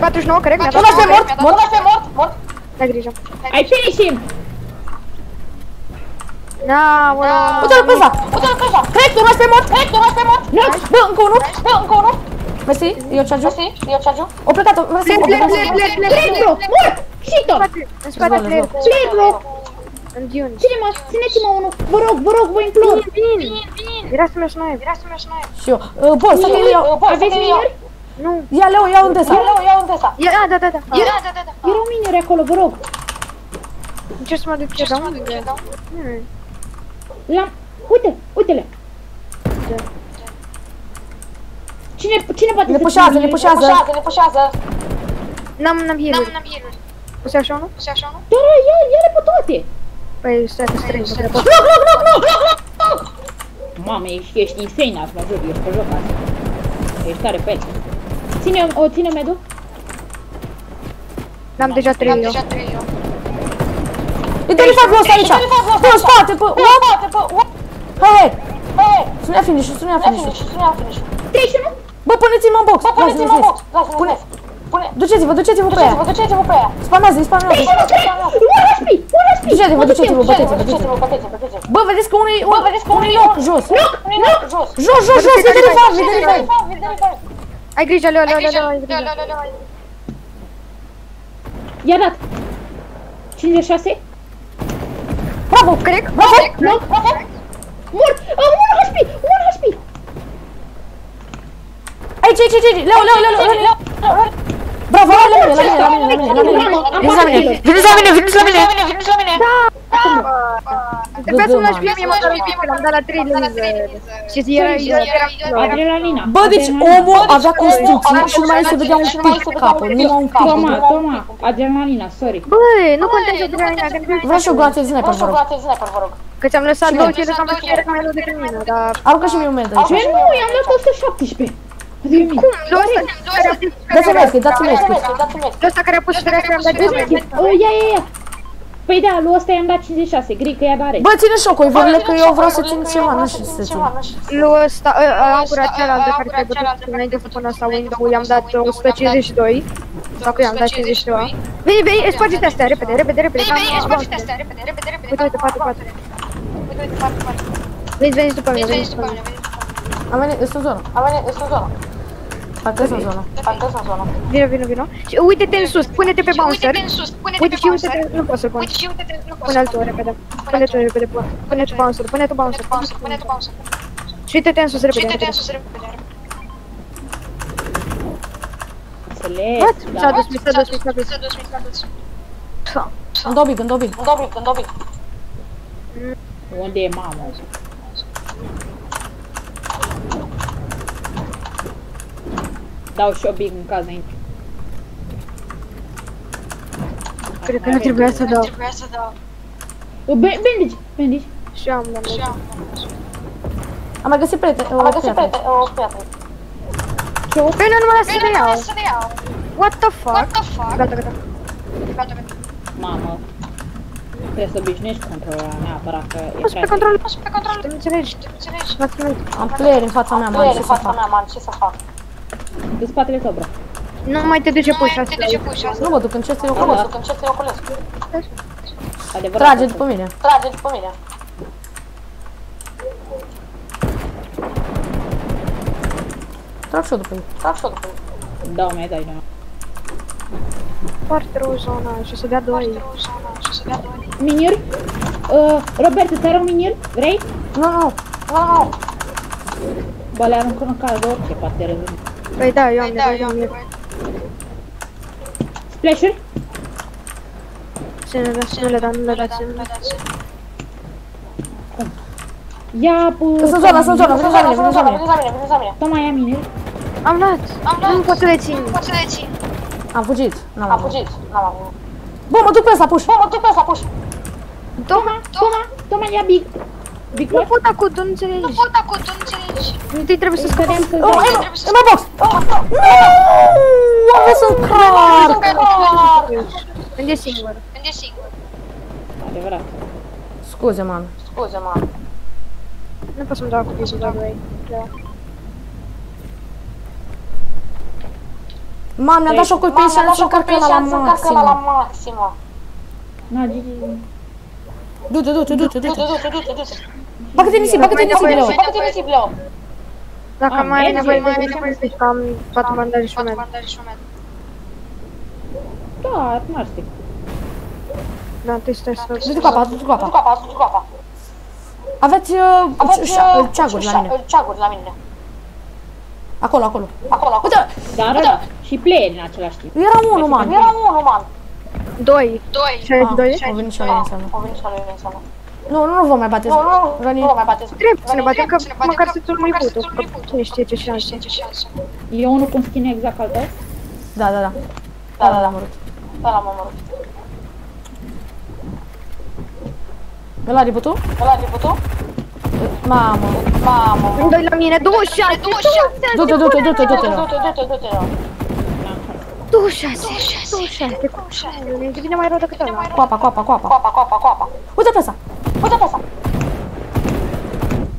49, corect? Mi-a
Ăla este
dat
mort, mort.
Ăla este mort, mort.
Ai grijă.
Ai finish him!
Na, mă,
Uite-l pe ăsta.
Uite-l pe ăsta.
Cred, urmați pe mort.
Hei, tu pe mort.
Bă, încă unul.
Bă, încă unul.
Vezi, eu charge
Știi? Eu charge
O plecat, o vreau să
Plec, plec, plec, plec, plec,
Plec, bro! Mort! Shit-o!
spate, în spate,
Let's go, let's
plec,
go.
Plec, bro!
în Dune.
Ține-mă, țineți-mă unul! Vă rog, vă rog, vă implor!
Vin, vin, era să mergi noi.
Era să mergi noi.
Și eu. Uh, Bă, să eu iau.
Bă,
Aveți miniori?
Nu,
Ia, Leo, iau unde
Ia,
să.
Leo, ia unde ăsta.
ia, da, da, da.
Era, da, da, da.
Erau miniori acolo, vă rog!
Încerc să mă duc
Ce
ce
să
dau
mă duc, ce
unde.
dau?
Hmm.
L-am... Uite, uite-le! Cine, cine poate
Ne
să
pușează,
fie
ne
mine?
pușează.
Pușează, ne pușează.
N-am, n-am
N-am,
heal
n-am heal-uri.
Puse așa unul?
Puse așa unul?
Dar ia, ia pe toate.
Păi stai că strâng, nu pot.
Mamă, ești, ești insane azi, mă jur, ești pe joc azi. Ești tare pe Ține, o ține medu?
N-am deja trei
Am
eu.
deja trei eu.
E de fapt ăsta aici! Pe în spate, pe... What? Hai, hai!
Hei,
Sunea finish-ul, sunea
ia
finish-ul.
finish, sunea finish.
31?
Bă, puneți-mă în box!
Puneți-mă
Lasă-ne
în box,
sus.
lasă-ne
Pune...
sus. Pune,
Duceți-vă, duceți-vă pe
duceți-vă,
aia!
duceți-vă pe aia.
Spamează-i, spamează-i!
31! 1 HP! 1 HP!
Duceți-vă, duceți-vă,
Duceți-vă,
băteți-vă,
duceți-vă,
băteți-vă!
băteți-vă, băteți-vă.
Bă, vedeți că unul e...
Bă, vedeți că
unul
unul
e
e
loc, jos!
Unul e loc, jos.
Jos, jos, jos, vede revive, vede revive!
Ai grijă, Leo,
Ai
Leo,
grijă,
Leo, ai
Leo,
grijă.
Leo, Leo, Leo.
I-a dat. 56?
Bravo!
Cred?
Bravo!
Nu? Mort! Uh, 1 HP! 1 HP!
Aici, aici, aici, aici! Leo, Leo, Leo, Leo, Leo! Bravo, la mine, la mine, la mine, la mine, la mine! Veniți la mine, veniți la mine, veniți la mine!
Veniți la mine.
Trebuia să-mi lași mie
Găgăma.
mie măcar un pic, că l-am dat la 3 loser. Și zi era, era, era,
Adrenalina.
Bă, deci
Adrenalina.
omul avea construcții și nu mai se vedea un pic capul, numai un pic.
Toma, Toma, adrenalina, sorry.
Bă, nu contează adrenalina, că nu
Vreau și o gloanță de sniper,
Vreau
vă
să
rog.
gloate sniper, vă rog.
Că ți-am lăsat
Și
două
mie.
cele, că am văzut că era mai mult decât mine, dar...
Aruncă și mie un moment aici.
Ce nu, i-am dat 117. Adică mine.
Cum? Ăsta care a pus...
Dați-mi escape, dați-mi
Dați-mi
escape.
escape, dați-mi escape.
Ăsta care a pus fereastra, am dat
Vezi,
de
uh, ia, ia, ia. Păi da, lui ăsta i-am dat 56, gri că i-a dat rest.
Bă, ține șocul, vorbele că eu vreau să țin ceva, nu știu să țin.
Ceva, nu știu.
Lui ăsta, ă- ă- ancura cealaltă care trebuie bătut înainte să pună asta window, i-am dat 152. Sau că i-am dat 52. Veni, veni, spargeți astea, repede, repede, repede.
Vei,
că
vei,
am-
spargeți astea, repede, repede, repede.
Uite, uite, față, față.
Uite, uite, față, față.
Veniți, veniți după mine,
Vezi,
veniți
vezi
după
după
mine.
mine, vezi după mine.
Am venit, este în zonă.
Am venit, este în zonă.
Parcă este în zonă.
Parcă sunt în zonă.
Vino, vino, vino. Și uite-te în sus, pune-te pe
Și
bouncer.
Uite-te în sus, pune-te
Uite
pe
și
bouncer.
uite-te, nu pot să-l pun.
Uite și uite-te, nu poți
Pune
să
altul repede. Pune-te repede, pune. Pune-te bouncer, pune-te bouncer.
Pune-te bouncer, pune-te bouncer.
Și uite-te în sus
Și
repede,
uite-te
repede.
în sus, repede, repede.
Înțeles,
What? S-a
da.
dus, mi s-a dus, mi s-a dus.
S-a dus, mi s-a dus.
În dobic, în dobic.
În dobic, în dobic.
Unde e mama? Dau și o big în caz înainte.
Cred că nu trebuia să dau.
Trebuia să dau.
Uh, be- Bandage, bandage.
Și am, am
Și am.
Am mai găsit prieten,
Am
o
mai găsit
prieten.
pe o piatră.
Păi nu, nu mă lasă să
Bine,
le
nu
iau.
să le iau.
What the fuck?
What the fuck?
Gata, gata.
Gata, gata.
Mamă. Trebuie să obișnuiești controlarea neapărat că e
Pus pe
prea...
control.
Pus pe control.
Nu înțelegi.
Tu înțelegi?
Maximum.
Am player în fața mea, man,
Player
ce
în
să
fața
fac?
mea, man, ce să fac?
În spatele tău, bro.
Nu mai te duce
Nu
puși
mai te duce
asta.
puși asta.
Nu mă duc în ce eu
Nu mă
cunosc.
duc, încep să-i ocolesc.
Adevărat.
Trage după mine.
Trage după mine.
Trag și eu după ei.
Trag și eu după ei.
Da, mi-ai dat inima.
Foarte rău zona și o să dea doi.
Foarte rău zona și o să dea doi.
Minir? Uh, Robert, îți arăt minir? Vrei?
Nu, nu, nu.
Nu, nu,
Bă, le arunc în cală de orice parte rezum.
Păi da, eu am
Da,
nevoie
eu am
de mine.
nevoie.
Splash-uri?
Să ne dați, nu le da, nu le dați.
Nu le dați.
Ia, pu...
Sunt în zonă, sunt în zonă,
nu.
veniți la mine,
Veniți
veniți la mine.
la mine, veniți la mine.
Toma, ia minir.
Am luat.
Am luat.
Nu pot să le țin.
Nu pot să le țin.
Am fugit. N-am
Am
avut.
fugit, n-am avut.
Bă, mă duc pe ăsta, puș.
Bă, mă duc pe ăsta, puși.
Toma, Toma, Toma, ia big. Big
Nu
what?
pot acum, tu nu
Nu
înțelegi.
pot acum, tu nu înțelegi.
Întâi trebuie să scăpăm.
Scădem să
Oh,
dai.
e, e mai box. Nu, am văzut un car.
Când e singur.
Când e singur.
Adevărat.
Scuze, man.
Scuze, man.
Nu pot să-mi dau cu pisul la doi. Da.
Man, mi-a dat șocul pe
Mamă,
și am
lasă
încarcă
copiii
la
și am încarcă la
maximă.
maximă.
Na, Gigi.
Du-te, du-te, du-te,
Du-te,
du-te.
du-te, du-te, du-te.
Bagă-te nisip, bagă-te nisip, Leo.
Bagă-te nisip, Leo.
Dacă
Am
mai are
merge,
nevoie
mai
de
are
mine, deci că am patru bandare și
Patru
un
bandare și un med.
Da, n-ar stric.
Da, întâi stai să...
Du-te cu apa, du-te cu
Du-te
apa.
cu apa, du-te cu apa.
Aveți uh,
Aveți
șa-
uh,
ceaguri la
șa-
mine.
Ceaguri la mine.
Acolo, acolo.
Acolo, acolo.
Uite,
Dar da, și player în același timp.
era unul, man.
Era unul, man.
Doi.
Doi.
Și ai
Ah,
doi?
Au venit și ăla înseamnă.
Au venit și ala în sală.
Nu, nu, nu vă mai bateți.
Nu, nu,
Rani,
nu vă mai bateți.
Trebuie să ne batem că
Să ne batem
măcar
că
să ți-l
măcar
putul,
să-ți
că
iei
cine știe ce
Cine
șanse.
știe ce șansă.
E unul cu un skin exact al tău?
Da, da, da.
Da, da,
l-am
da.
omorât.
Da, l-am omorât.
Ăla ributul?
Ăla ributul?
Mamă.
Mamă.
Îmi dai la mine 26, 26,
Du-te, du-te, du-te, du-te.
Du-te, du-te, du-te, du-te.
26, 26, cum șaule, devine mai rău decât ăla.
Coapa, coapa, coapa.
Coapa, coapa, coapa.
Uite pe asta.
Uite pe asta.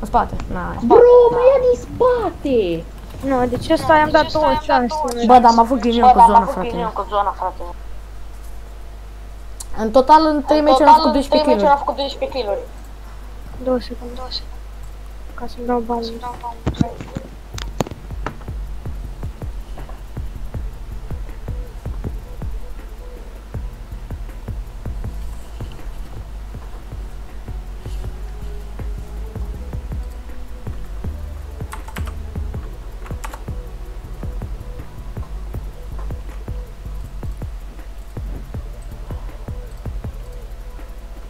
În spate. Nice.
Bro, mă ia din spate!
Nu, deci ăsta i-am dat 26.
Bă, dar am avut ghinion
Bă,
cu
dar am
zona,
avut
frate.
ghinion cu zona, frate.
În total, în 3
În
meciuri am
total,
făcut
în
12
trei meciuri
kill
am făcut 12 kill-uri.
Două secunde, ca să-mi dau bani.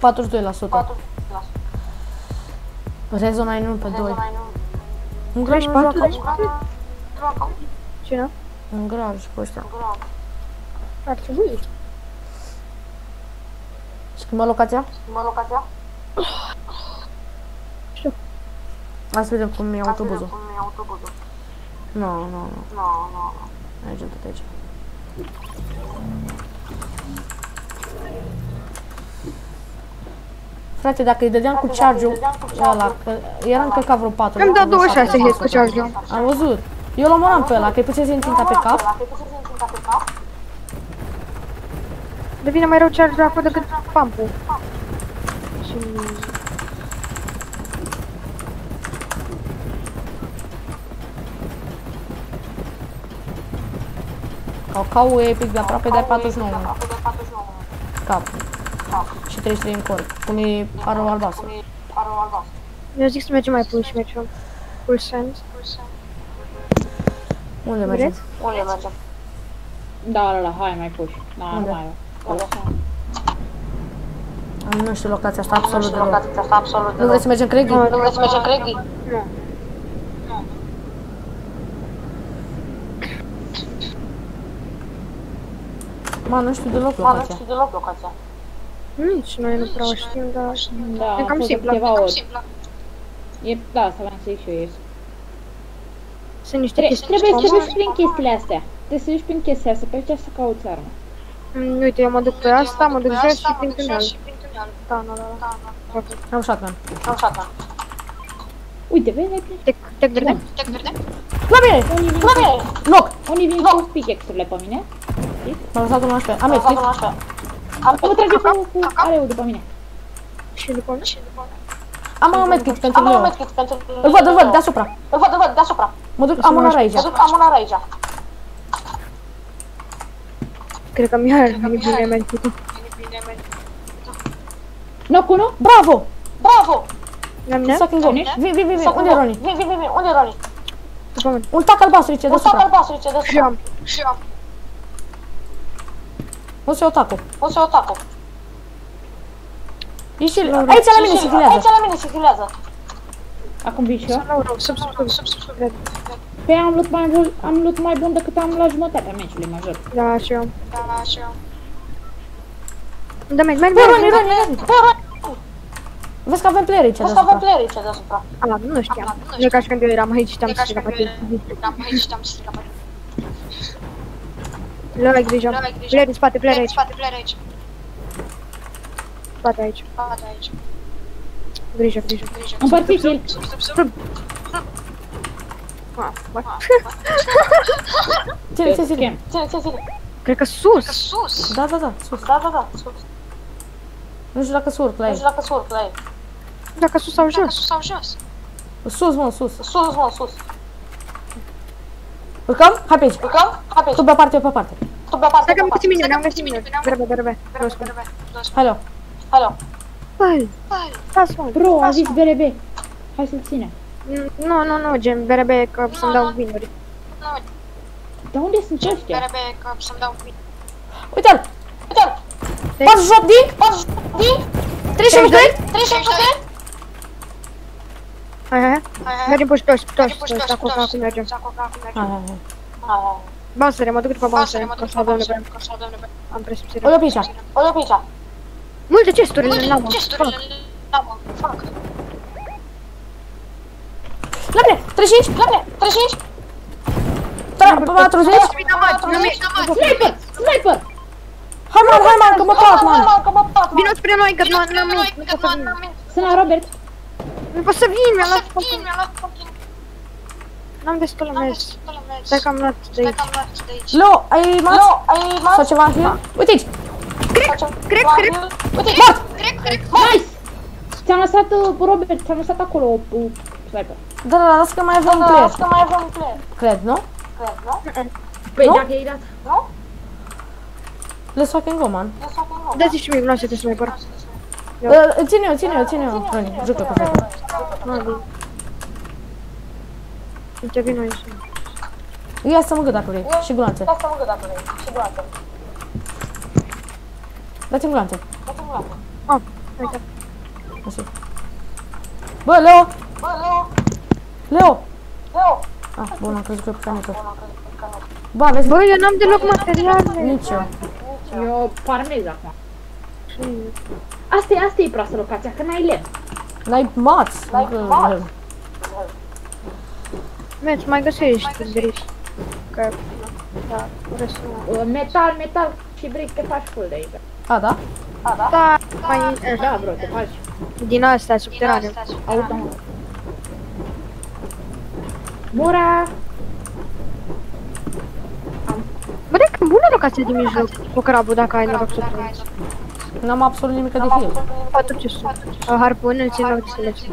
Patruzeci Rezona e 1 pe 2. Un graj nu joacă aici?
Cine?
Un graj pe ăștia.
Ar trebui.
Schimbă locația?
Mă locația?
Hai să vedem cum e autobuzul.
Cum e autobuzul?
Nu, nu, nu.
Nu, nu, nu.
Mergem tot aici. Frate, dacă îi dădeam cu charge-ul ăla, că era încălcat vreo 4.
Am dat 26 hit cu charge
Am văzut. Eu l omoram pe ăla, că îi pusese ținta pe cap.
Dacă e puțin ținta pe cap,
Devine mai rău charge acum decât pump-ul. Și...
Caucau e epic de aproape de 49
aproape de 49.
cap. Și 33 în corp. Cum e parul albastru.
E parul albastru.
Eu zic să mergem mai push meciul. Full sense.
Unde mergem?
Vreți?
Unde mergem?
Da, da, da, hai mai puși. Da, nu
Unde?
mai
Unde?
Am nu știu locația asta absolut
Nu știu
deloc.
locația asta absolut
Nu
deloc.
vreți să mergem Craigie?
Nu vreți să mergem Craigie?
Ma, nu știu deloc
Ma, nu
locația.
știu deloc locația.
Nici noi nu prea o știm, dar...
Da,
E
am
cam
fost de
simplă.
câteva
Cam
ori.
simplă.
E, da, să vreau să zic și eu ieri.
Sunt niște
Tre-
chestii.
Trebuie să te
scumpe.
duci prin chestiile astea. Trebuie să te duci prin chestia asta, pe aceea să cauți armă.
Mm, Uite, eu mă duc pe asta, mă duc
Pe
jos
asta,
și
mă
prin
duc jos
tunel.
și prin tunel.
Da, da, da. da.
Am shotgun.
Am shotgun.
Uite, vezi, ai prins.
Tec, tec verde?
Tec verde?
La mine!
Unii vin,
La mine!
Loc!
unii vin cu pickaxe-urile pe mine.
M-a lăsat un 11. Am
Am
exit.
făcut așa. Am
Mă trage cu, cu areu după mine.
Și după mine?
Și după
Am un medkit pentru
Am un
Leo.
medkit pentru...
Îl văd, îl văd, deasupra.
Îl văd, îl văd, deasupra.
Mă duc, am un ar aici.
Mă duc, am un ar aici.
Cred că mi-a venit bine mergitul.
bine merge.
Knock unu?
Bravo!
Bravo!
La mine?
Sucking go.
Cine?
Vin, vin, vin, vin.
Să
Unde e Roni?
Vin, vin, vin, vin. Unde e Roni?
După mine.
Un tac albastru aici,
Un sac
deasupra.
albastru ce
Și
deasupra.
am.
Și eu.
O să iau tacul.
O să o tacul.
Ieși, aici la mine se
Aici
chilează.
la mine se chilează.
Acum vin și eu.
La urmă, sub, sub, sub, sub, sub, sub.
Pe am lut mai bun, am lut mai bun decât am la jumătatea meciului major.
Da, și eu.
Da, și eu.
Da, merg, merg,
Bă,
merg.
Roni, Roni, Roni.
Bă, Roni,
Vezi că avem player aici
o să avem
deasupra.
player aici deasupra.
A, nu știam. Nu e ca și când eu eram aici și te-am
E ca și
strigat pe
când
tine.
Eram aici și te-am strigat pe
Le ai grijă.
Le ai grijă.
Player în spate, player
Player în
aici.
spate, player aici.
Spate aici.
Spate aici.
Grijă, grijă.
Grijă.
Împărți kill.
Sub, sub, sub.
Ah, bă.
Ține, ține, ține.
Schem.
Ține, ține, ține.
Cred că sus.
Sus.
Da, da, da, sus.
Da, da, da, sus.
Nu știu dacă surc la
Nu
el.
știu dacă surc la el.
Dacă sus sau
Dacă
jos.
sus sau jos.
Sus, mă, sus.
Sus, mă, sus.
Urcăm? Hai pe aici.
Urcăm? Hai pe aici.
Tu pe parte, eu pe parte.
Tu pe parte,
Stai că
pe
am
parte.
găsit mine, am găsit mine. Berbe, berbe.
Hai, Leo.
Alo.
Băi, las mă.
Bro, a zis BRB. Hai să-l ținem.
Nu, nu, nu, gen berbe că să-mi dau vinuri.
Nu,
Dar unde sunt ăștia?
berebe că să-mi dau un pic.
Uite-l!
Uite-l.
48 din?
48 din?
35 cred?
35 de?
Hai, hai, hai. Mergem pe toți, toți, toți, acum, acum mergem.
Hai, hai, hai.
Bouncere, mă duc după bouncere,
mă
că
duc
să avem
pe
nevoie.
bouncere.
Am
O
presimțire.
ia pe aici.
O de pe aici.
Multe chesturi în lamă.
Gesturile la mă, fac.
La mine, 35?
La mine, 35?
Tra- 40?
Sniper! Sniper!
Hai, man, hai, man, că mă fac, man.
Că mă fac,
Vino spre noi, că nu n-am venit, nu pot să vin.
Sunt la Robert.
Nu pot să vin, mi-am luat
Bine, mi-a luat fucking...
N-am destul
N-am
mers.
destul la mers.
Stai că am luat de
Stai
aici.
că am luat de aici.
Leo, ai mas?
Nu, ai mas?
Sau ceva here? Uite aici.
Cred, cred.
Uite,
Bat!
Crec, crec.
Nice! Ți-am lăsat, uh, Robert, ți-am lăsat acolo uh, sniper.
Da, da, da, lasă că mai avem un
da,
player.
că mai avem un player.
Cred, nu?
Cred, nu?
Păi
Nu?
dacă e dat.
Nu?
Let's fucking go, man.
Eu fac un nou.
Dați și mie gloase de sniper.
Uh, Ține-o, ține-o, ține-o. Rani, Jucă cu fata.
Nu, bine. Uite, vin aici.
Ia să mă gât dacă vrei. Și gloanțe.
Lasă mă gât dacă vrei. Și gloanțe.
Dați-mi gloanțe.
Dați-mi gloanțe.
Ah, uite.
Mersi. Bă, Leo!
Bă, Leo!
Leo!
Leo!
Ah, bun, am crezut că e pe canetă.
Bun, am crezut că nu.
Bă, aveți...
Băi, eu n-am deloc materiale.
Nici eu.
Eu parmez acum. Asta e, asta e proastă locația, că n-ai lemn.
N-ai mați.
N-ai
Nu că-
mați.
Mergi, mai găsești brici. Că, da, restul nu.
Uh, Metal, metal și brick te faci full de aici.
A, da?
A, da?
Da, mai, eh,
Da, bro, te faci.
din astea subterane.
Automat. Mura!
Bă, de că bună locație din mijloc cu crabul dacă ai noroc să prinzi.
N-am absolut nimic de heal.
Patru ce sunt. O harpună, îl țin loc de selecție.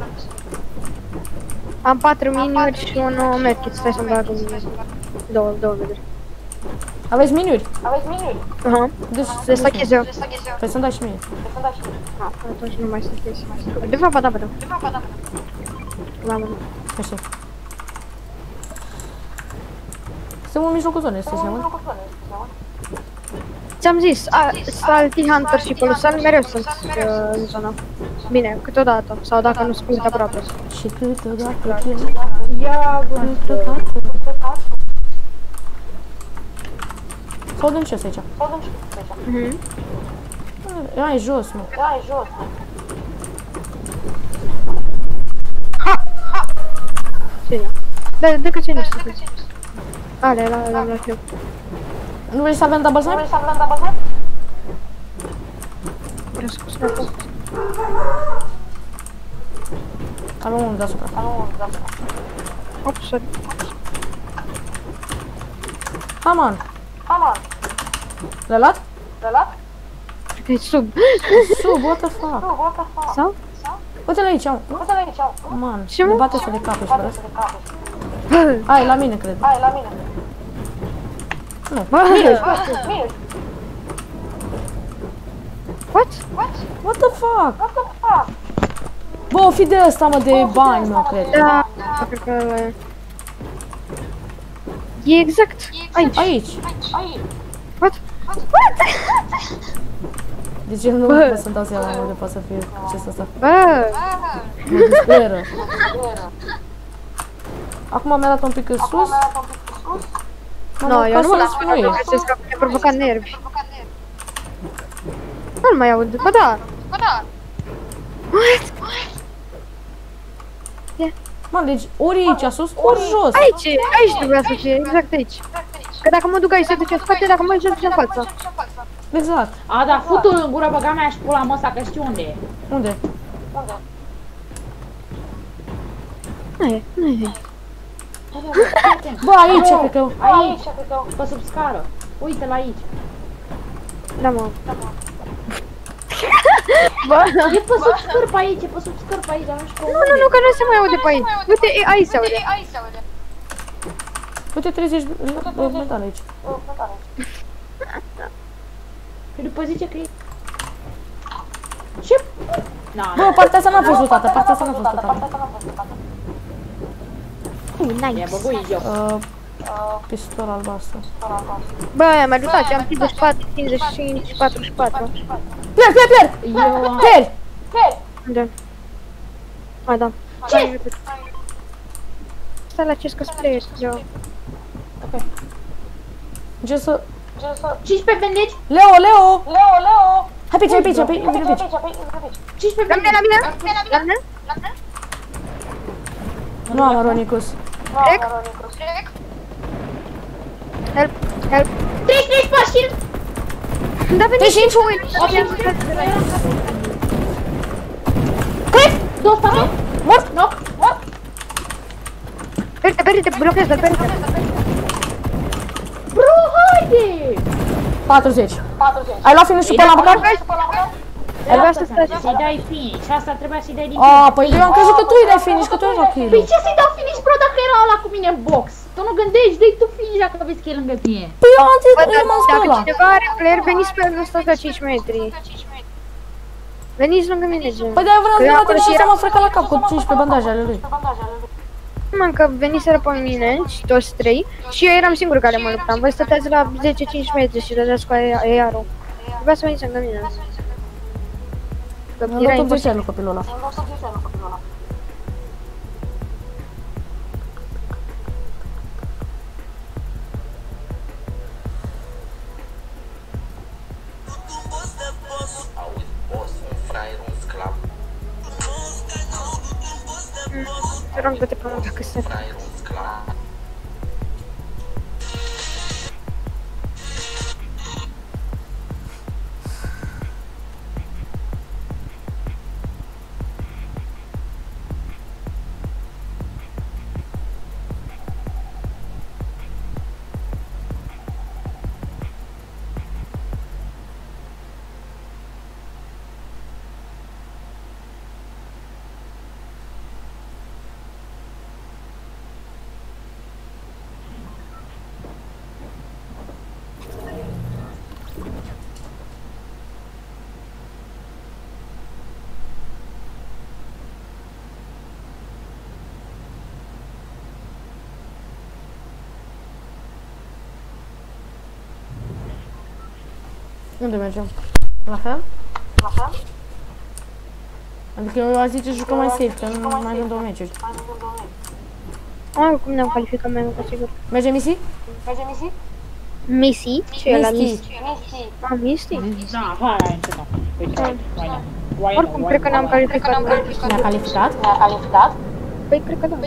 Am patru miniuri și un uh, medkit, stai să-mi bag un două, două meduri.
Aveți miniuri?
Aveți miniuri?
Aha,
Deci,
de stacheze eu.
Păi să-mi dai și mie.
Să-mi dați și mie.
Ah, atunci nu mai stacheze. De fapt, ba da, ba da. La mână.
Așa. Suntem în mijlocul zonei, să zicem.
Nu cu toate, nu?
Ți-am zis, a, Salty Hunter și Colosal mereu sunt uh, în zona. Bine, câteodată, sau dacă nu sunt aproape.
Și câteodată
Ia, bă,
Sau dăm ce aici?
Sau dăm și aici.
Mhm.
Ai jos, mă.
Da, e jos.
Cine? Da, de că ce nu știu. Ale, la, la, la, eu.
Nu vrei să avem double
Nu
snipe?
vrei să avem double snipe?
Vreau să pus sniper.
Avem unul deasupra.
Am un double
Op, sorry.
Ha, man.
Aman,
Le-ai luat?
de la?
Cred că e sub.
Sub, what the fuck?
Nu, what the fuck?
Sau?
Uite-le aici, mă.
Uite-le aici, au.
Man,
Ce,
ne
mă?
bate să le cape și
Bate
vreau.
să le cape.
Ai, la mine, cred.
Hai, la mine.
Nu.
Bă,
Mie,
what?
What the fuck?
what the fuck?
Bă, o fi de ăsta, mă, de bani, mă, cred.
Da, cred că ăla e. E exact aici.
Aici.
Aici.
What?
Deci eu nu
Bă.
pot să-mi dau seama unde poate să fie chestia asta.
Bă,
Mă disperă. Acum mi-a dat un pic în sus.
Acum mi-a dat un pic pe sus.
nu, eu nu mă las
nu
până
e.
că găsesc că mi-a provocat nervi. Nu mai aud. Bă, da.
Bă, da.
Man, deci ori e aici sus, ori jos.
Aici, aici trebuia să fie, exact aici. Că dacă mă duc aici se duce în spate, dacă mă duc se duce în față.
Exact.
A, da, fut în gura băga mea și pula mă ăsta, că știu unde e.
Unde?
Unde?
Nu e, nu e.
Bă, aici, cred că...
Aici,
cred că...
pe sub scară. Uite-l aici.
Da, mă.
E pe sub scârpă aici, e pe sub scârpă aici, dar nu știu
Nu, nu, nu, că nu se mai aude pe aici. Uite, e, aici se aude.
Aici se aude.
Uite 30 bă, metal aici.
Și după zice că e... Ce? Na,
Bă, partea asta n-a fost lutată, partea asta n-a fost lutată.
Uh,
mi-a
nice.
băgut joc.
Uh, pistol albastru.
Bă, mi-a ajutat, am 54, 55, 44.
Pierd, pierd, pierd!
Eu am...
Pierd!
Unde? A, da. Ce? Stai la ce că spre eu.
Ce să...
15 bandage,
Leo, Leo!
Leo, Leo!
Hai pe aici, hai pe aici, hai pe aici, vine pe aici.
15
La mine,
bandage.
la mine? La mine?
Nu am Aronicus.
Trec? Help, help.
3, 3, spart shield.
Da, veni și
cinci?
voi.
Cred!
Două spate.
Mort!
Knock.
Perite, perite, blochează-l, perite.
Bro, haide!
40.
40.
Ai luat finish pe ăla măcar?
Trebuia să stai.
Să-i dai finish, asta trebuia să-i dai din
A, păi eu am crezut că tu îi dai finish, că tu ai luat
Păi
kill.
ce să-i dau finish, bro, dacă era ăla cu mine în box? Tu nu gândești, dai tu finish dacă vezi că e lângă tine.
Păi eu am zis,
Bă,
eu m-am
dacă
spălat.
cineva are player, veniți pe ăsta la 5 metri. Veniți lângă mine, gen.
Păi de-aia vreau
Că
să
eu
mă
acolo
și
și
să
eram-
mă frecă la cap cu 15 bandaje ale lui.
Man, că veniseră pe mine și toți trei și eu eram singur care mă luptam. Voi stăteați la 10-5 metri și dădeați cu AR-ul. Trebuia să veniți lângă mine. Că
Mi-am
era
dat 80
imposibil.
lui copilul ăla.
Auzi, boss, un fraier, un sclav,
Unde mergem? La fel?
La fel?
Adică eu aș zice jucăm mai safe, că nu mai avem două meciuri.
Ah, cum ne-am calificat mai mult, sigur.
Merge misi?
Merge misi?
Missy? Ce e la
Misty.
Misty?
Misi.
Ah, Misty?
Da, hai, hai, încetăm. Uite, why not? Why not?
Oricum, cred că ne-am calificat. noi.
Ne-a calificat?
Ne-a calificat?
Păi, cred că da.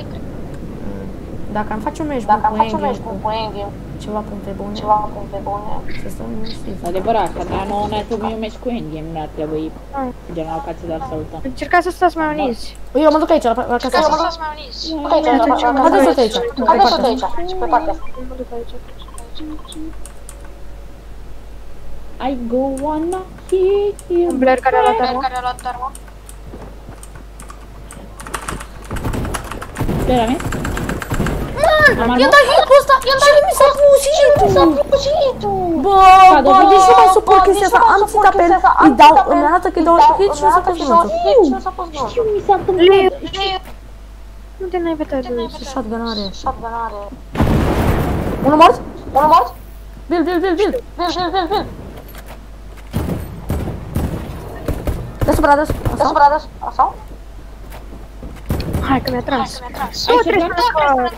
Dacă am face un meci
Dacă
bun
am
cu
face un meci
Engel,
cu Engel,
ceva puncte bune,
ceva puncte bune,
să stăm safe.
Adevărat, că dar nouă ne-ar trebui un meci cu endgame, nu ar trebui gen alocație doar să luptăm.
Încercați să stați mai uniți.
Eu mă duc aici, la, la casa asta.
Ok, aici, la- la- la-
Haideți să aici, pe
Haideți să
partea
aici,
asta.
pe partea asta.
Mă duc aici.
I go wanna hit you.
Un Blair care a luat armă.
De la mine? Am
I-am
armă?
dat hit-ul ăsta și mi s-a pus hit-ul! Bă,
Cadou,
bă,
vă
deci nu mai
Bă,
suport
deci
chestia
nu
asta.
mai
Am
suport
ținut apel,
chestia asta,
îi
am
dau,
ținut apel,
îmi arată că îi dau
îi dau,
hit și nu
îmi
s-a
arată
pus
că îi dau
numetul.
hit și nu s-a pus numetul.
Știu, mi s-a întâmplat.
Hai că mi-a tras.
Ai
Nu, trebuie
shotgun?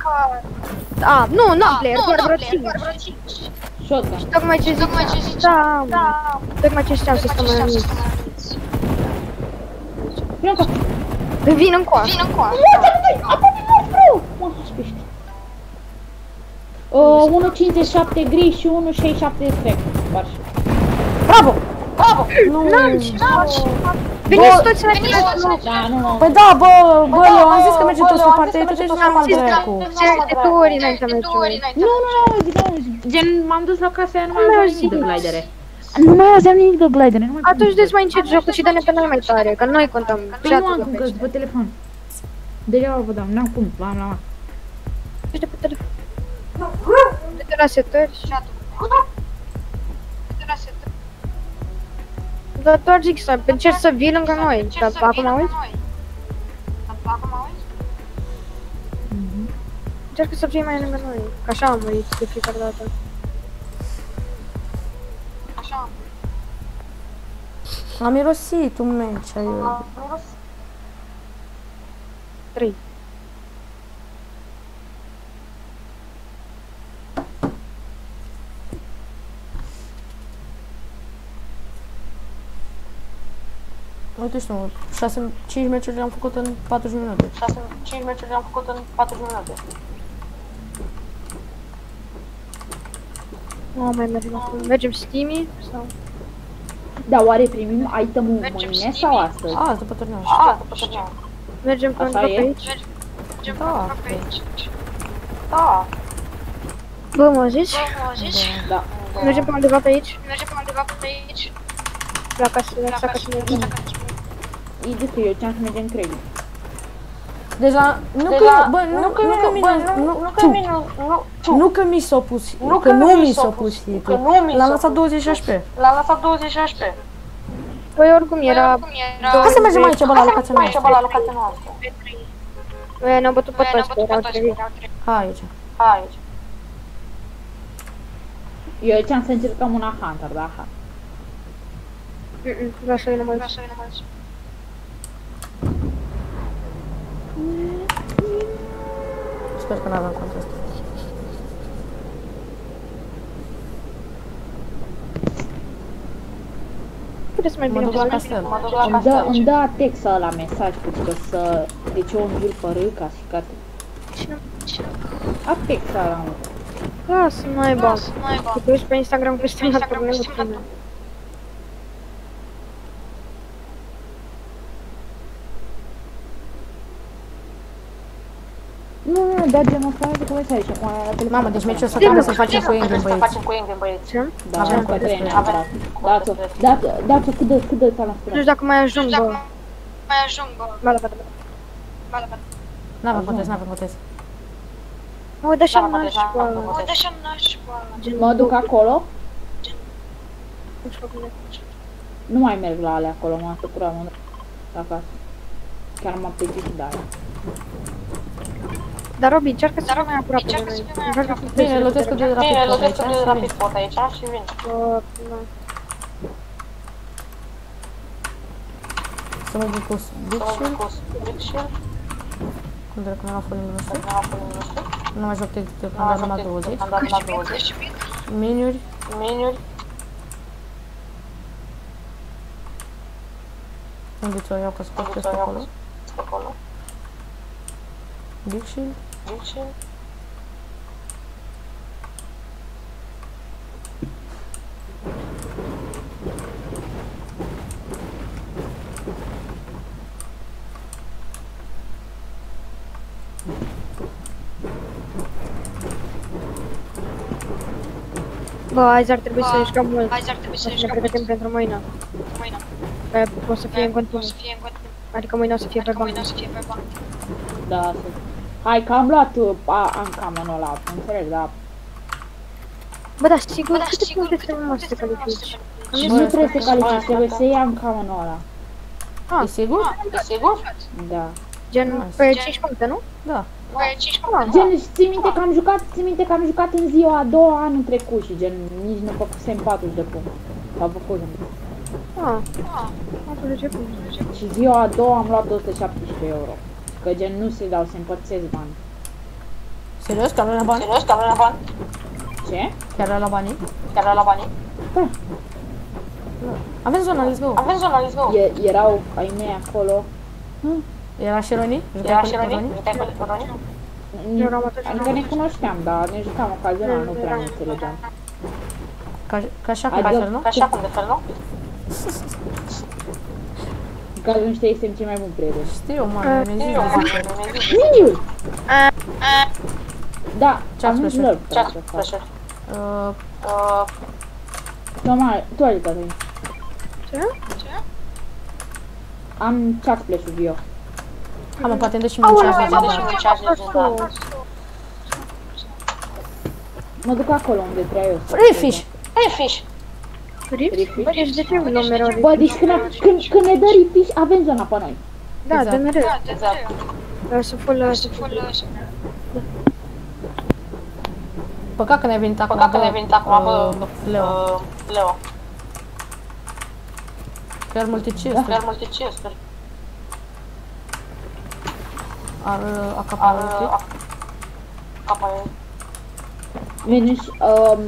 să A, nu, nu am player, doar vreo 5.
Shotgun.
Tocmai ce ziceam. Da, tocmai ce știam să stăm mai uniți.
Vino încă.
Vin încoa.
Mă, spiști. Uh, 1.57 gri și 1.67 strec. Barși.
Bravo!
Bravo!
Nu.
Veniți toți în același loc.
Da, nu, nu.
Păi da, bă, bă,
da,
Leo, am zis că
bă,
merge
bă,
toți
Leo,
pe
am
partea,
zis că
tu
merge
ești
toți pe
normal
partea,
dracu.
De două ori înainte meciului.
Nu, nu, nu, zi, nu, zi. Gen, m-am dus la casă aia, nu mai
Nu
aveam
mi-au
nimic de
zis.
glidere. Nu mai aveam nimic de glidere, nu mai
Atunci deci mai încet jocul și dă-ne pe noi mai tare, că noi contăm.
Păi nu am cum că pe telefon. Degeaba vă dau, n-am cum, l-am la
de pe telefon. De la setări. Dar doar zic să încerci să vii lângă noi, dar acum auzi? Încearcă să fii mai lângă noi, Ca așa am murit de fiecare dată.
Așa am Am mirosit un meci, ai... Am mirosit. 3. Uite-și-mă, 5 meciuri le-am făcut în 40 minute.
6, 5 meciuri le-am făcut în 40 minute.
Nu no, mai mergem acum. Mergem steam sau...
Da, oare primim item-ul mâine sau astăzi?
Ah, după turneu.
A, după turneu.
Mergem pe Asta
e? aici? Mergem da.
pe aici.
Da.
Bă, mă zici?
Bă, mă zici?
Da. da.
Mergem pe undeva pe aici?
Mergem pe undeva pe aici.
La casă, la casă, la casă.
E de că eu ce-am să mergem în credit.
Deci la, nu că,
Deja,
bă, nu,
nu că
nu că
mine, bă,
mine,
nu,
nu,
nu că
tu.
mine, nu, tu.
Nu că mi s-a pus,
Nu
că
că
nu
mi
mi
s-a
s-a
pus,
pus
că nu mi
L-am
s-a
lăsat
pus.
20 HP.
L-am lăsat 20 HP.
Păi oricum era...
Acum era...
Hai să mergem aici, bă, la locația
Mai ceva
noastră.
la locația noastră.
Băi, ne-au bătut pe
Băi,
toți,
ne-am
că erau
bătut pe toți,
trei.
erau trei.
Hai aici.
Aici.
Eu ce-am să încercăm una Hunter, da? ha.
Mm-mm, Vreau să vină mai
Vreau să vină mulți.
Sper că n-avem contest.
Puteți să mai
Mă
bine
duc la
pe
castel.
Mă duc la
Îmi dă,
castel.
îmi dă text la mesaj, pentru că să... Deci eu îmi jur pe râ, ca și ca... A text la mă.
Lasă, mai bă.
Lasă, mai bă.
Te duci pe Instagram cu stream la
Instagram
probleme
cu
cu
stream
tine.
Nu, nu, nu, da genul ăsta de comentarii și acum la telefon.
Mamă, deci meciul ăsta
Zi,
trebuie
mă,
să facem cu
Trebuie
Engine,
să
băieți.
facem cu Engine, băieți.
Ce?
Da,
Avem
avem cu
contest.
trei
Avem
neapărat. Dați-o,
contest.
dați-o, dați-o cât de, cât de s-a
Nu
lansat.
știu dacă mai ajung,
Dacă
bă.
mai ajung, bă.
Ba, la fata,
Ba, la fata.
N-avem contest, n-avem contest.
Mă, dă și
Da, mă,
am
deja
și
am
cu
făcut.
Uite așa naș, bă.
Mă duc acolo,
Nu știu cum e.
nu mai merg la alea acolo, m-am săturat, mă duc acasă. Chiar m-am plictit și de alea.
Dar Robi, încearcă să
Dar,
fii mai aproape de
încearcă
noi.
să fii mai
Încearcă
aproape.
să
Bine, lotesc de rapid
Bine,
pot
lotesc
aici
de
și
rapid
vin.
pot aici și vin.
Uh, da.
Să mă duc cu Big
Să mă
Shield,
duc cu Big Shield,
când dacă nu era folim nostru.
nu era folul nostru.
Nu mai joc de de
Nu
când
am
am dat
jucat
20.
Am dat la 20.
Miniuri,
Miniuri,
unde ți-o iau că scot
unde
peste
ți-o iau
acolo.
pe acolo.
Big Shield,
Big Shield.
Bă, azi ar trebui să jucăm mult.
Azi ar trebui să
Să ne
jucăm
pregătim pentru mâine.
mâine.
Că o să fie în
O
continuu.
să fie în continuu.
Adică mâine o să fie pe
Adică
bancă.
mâine o să fie pe bancă.
Da, să... Hai că am luat, uh, a, am camonul ăla, înțeleg, da.
Bă, dar sigur,
Bă, dar
câte
sigur,
puncte
câte
trebuie să
puncte
te
trebuie să
califici?
te
Și nu trebuie să califici, trebuie să iei am camonul ăla.
e sigur?
E sigur?
Da.
Gen,
Nice.
pe
Gen-
5 puncte, nu?
Da.
Păi, 5
Da.
Gen, și ții minte că am jucat, ții minte că am jucat în ziua a doua anul trecut și gen, nici nu făcusem 40 de puncte. Sau făcut.
Ah, 40 puncte.
Și ziua a doua am luat 217 euro. Că gen nu se dau, se împărțesc bani.
Serios? Chiar la bani?
Serios, că am la bani?
Ce?
Chiar la banii?
Chiar la banii?
Avem zona, let's go.
Avem zona, let's go.
E, erau ai mei acolo.
Era și Roni?
Era
Jucai
și
cu
Roni?
Roni?
Jucai cu Roni?
Ni-
Eram atunci
Adică ne cunoșteam, dar ne jucam ocazional, nu prea ne înțelegeam.
Ca, ca așa cum
Adică-
de fel, nu?
Ca așa cum de fel, nu?
În cazul ăștia este cel mai bun prieten.
Știu, mă, mi-ai zis
Eu,
de
mă,
zice.
mi-ai zis.
Miniul! Da,
Ce ați
am
plăcut?
lor.
Ce ați plăcut?
Uh,
Uh,
Toma, tu ai jucat aici.
Ce?
Am chat splash-ul eu.
Hai mă, poate îmi dă și mie un ceas
Aoleu,
legendar.
mă, un ceas legendar.
Mă duc acolo unde trăia eu.
Refish!
Hey, fish!
Rift?
Rift?
Bă, deci de ce nu mereu Rift?
Bă, deci când, când, când ne dă ripiș, avem zona pe noi.
Da,
Exact.
de mereu.
Da, de
Exact.
Dar să full, să full.
full
Păcat că ne-ai venit acum,
Păcat că
bă,
ne-ai venit acum, bă,
uh, Leo.
Uh, Leo.
Chiar multe chesturi.
Chiar multe chesturi.
Ar uh,
Ar
acapara
uh, capa e.
Veni și... Um,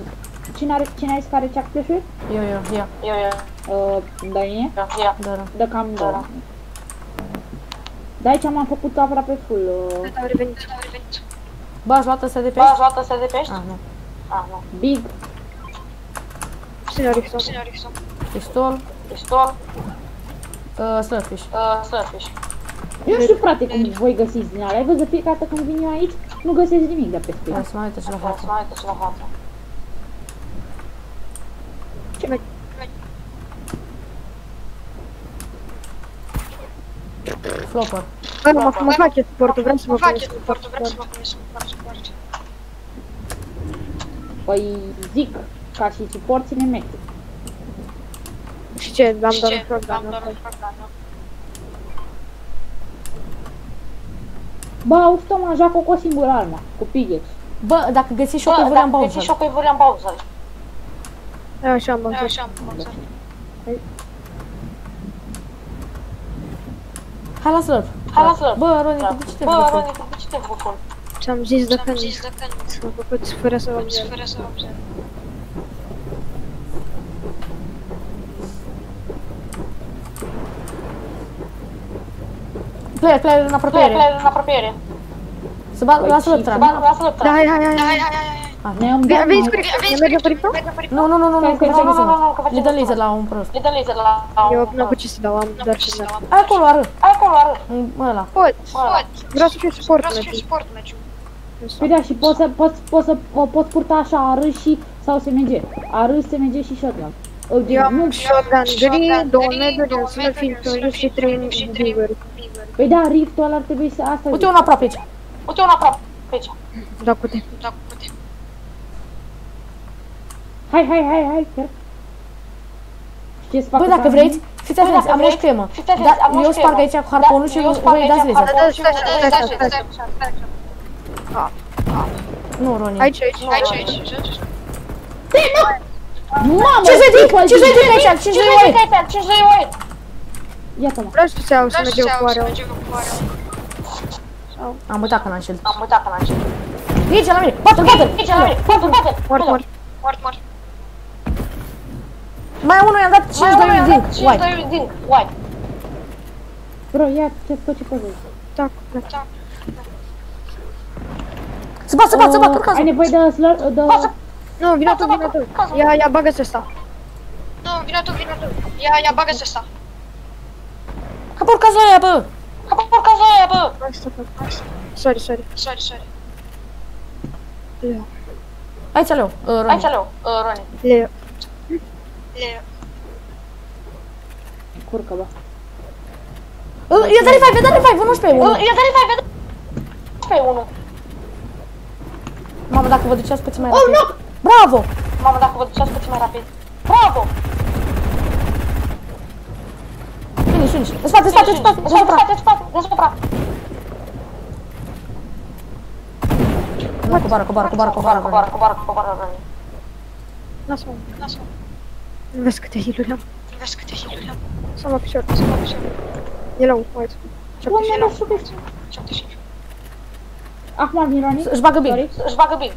cine, are, cine ai zis că are ceac flash-uri?
Eu, eu, ia.
Eu, eu,
Uh, da, e?
ia, ia.
Da, da.
Da, cam da. Da, aici m-am făcut aproape full. Uh,
Am revenit.
Bă, ați luat ăsta de pe
Bă, ați luat ăsta de pești?
Ah, nu.
Ah, nu.
big.
Cine Richter?
Pistol.
Pistol,
Uh, slurfish.
uh, slurfish.
Eu nu știu, frate, cum voi găsiți din alea. Ai văzut fiecare dată când vin eu aici, nu găsesc nimic de pe
Hai
spate.
să mai uite și la
Hai să
față.
mai uite și la față.
Ce mai...
Flopper.
Bă, mă, mă fac eu suportul, vreau să mă fac eu
Fac suportul, vreau să mă pun suport.
Păi zic, ca și suport ține metric.
Și ce, am
Și
doar
ce?
un program.
Am doar un program, nu?
Bă, auzi, Toma, joacă cu o singură armă, cu pickaxe.
Bă, dacă găsiți și o
Bă,
cuivurea în
dacă găsiți și o
Bowser.
cuivurea în Bowser.
Da, așa am
Da,
băut.
așa am băut.
Hai la slurp.
Hai la slurp.
Bă, Roni, de ce te
Bă,
faci?
Roni, de ce te făcut full?
Ce-am zis de
Am
când
zis de când
s-a făcut fără să
faci
observ.
fără să observ.
Player, player în apropiere.
Player în apropiere.
Să bat la slurp,
Să
tram.
bat la slurp,
Da, hai, hai, hai,
Hai,
hai.
hai, hai, hai.
Ne-am
Veni,
dat
veniți
mai...
cu Richter, ne mergem cu Richter?
Nu, nu, nu, nu, nu, că
Stai,
facem
Nu, nu, nu,
să
nu, că facem
Le dă
să-
laser la un prost.
Le dă laser la...
Eu nu am cu ce să dau, am doar ce să dau.
Ai acolo, ară.
Hai acolo, arăt.
Ăla.
Pot,
Ăla.
vreau să fiu suport
Vreau să fiu
meciul.
suport meciul.
Păi da, și poți să, poți, poți să o poți purta așa arâs și sau SMG. Arâs, SMG și shotgun. Uh,
Eu am
nu,
shotgun gri, două
gri,
meduri,
două
un smurf
meduri, un
inferior și
smurf
trei
inferior și trei
bigger.
Păi da, riftul ăla ar trebui să asta
Uite
zic.
un aproape aici.
Uite un aproape. Pe aici.
Da, putem.
Dacă putem.
Hai, hai, hai, hai, chiar. Știți ce să fac
Bă,
cu
dacă
arma?
vreți, fiți atenți,
dacă
am o
vreți,
schemă.
fiți atenți,
Da,
am o
eu
schemă.
sparg aici cu harponul
Da,
și
eu sparg
voi
aici
dați
cu
laser.
Da, da, stai, stai, stai,
Stai,
stai,
stai,
stai.
stai, stai.
Nu, Roni.
Aici, aici.
Aici, aici, aici.
Mamă,
50 de
după
50 de
zi.
aici, 50 de
Ce
aici.
vrei, 5 de white.
Iată-mă.
Vreau să iau să
Vreau să
mergem
iau
cu
să
oară.
mergem cu oară.
Am uitat că n-am shield.
Am uitat că n-am știut.
E aici la mine, bate-l, bate-l.
Aici, la mine. Bate, bate.
Mort, mort.
Mort, mort.
Mai unul i-am dat 5 de
Mai
din,
5
white.
de din white.
Bro, ia ce tot ce poți.
Da, da.
Să bat, să bat, să bat,
Uh, Ai
urcați.
nevoie de slur, de...
Nu, vină tu, vină tu. Ia, ia, bagă-ți ăsta.
Nu, vină tu, vină tu. Ia, ia, bagă-ți ăsta.
Ca pe urcați la aia, bă.
Că pe urcați la aia, bă.
Asta fac. Sorry, sorry.
Sorry, sorry.
Leo.
Aici, Leo. Uh, Roni.
Aici, Leo. Uh, Roni.
Leo.
Le...
Curcă, bă.
Uh, I-a dat revive, i-a dat revive, 11
Uh,
1.
Ia dă-i pe pe unul.
Mamă, dacă vă duceați puțin mai
Oh,
rapid.
no!
Bravo!
Mamă, dacă vă duceați puțin mai rapid. Bravo!
Finish, finish. În spate, în spate, în spate,
În spate,
deasupra.
spate, spate, deasupra.
Nu, coboară, coboară, coboară,
Coboară,
coboară.
coboară, coboară, coboară, Roni.
Lasă-mă.
Lasă-mă.
Nu vezi câte heal-uri am.
Vezi câte heal-uri am.
Să mă picior.
Să mă picior.
E la un, uite.
Oameni, nu știu pe
75.
Acum vin Roni.
Își bagă bine.
Sorry.
Își bagă bine.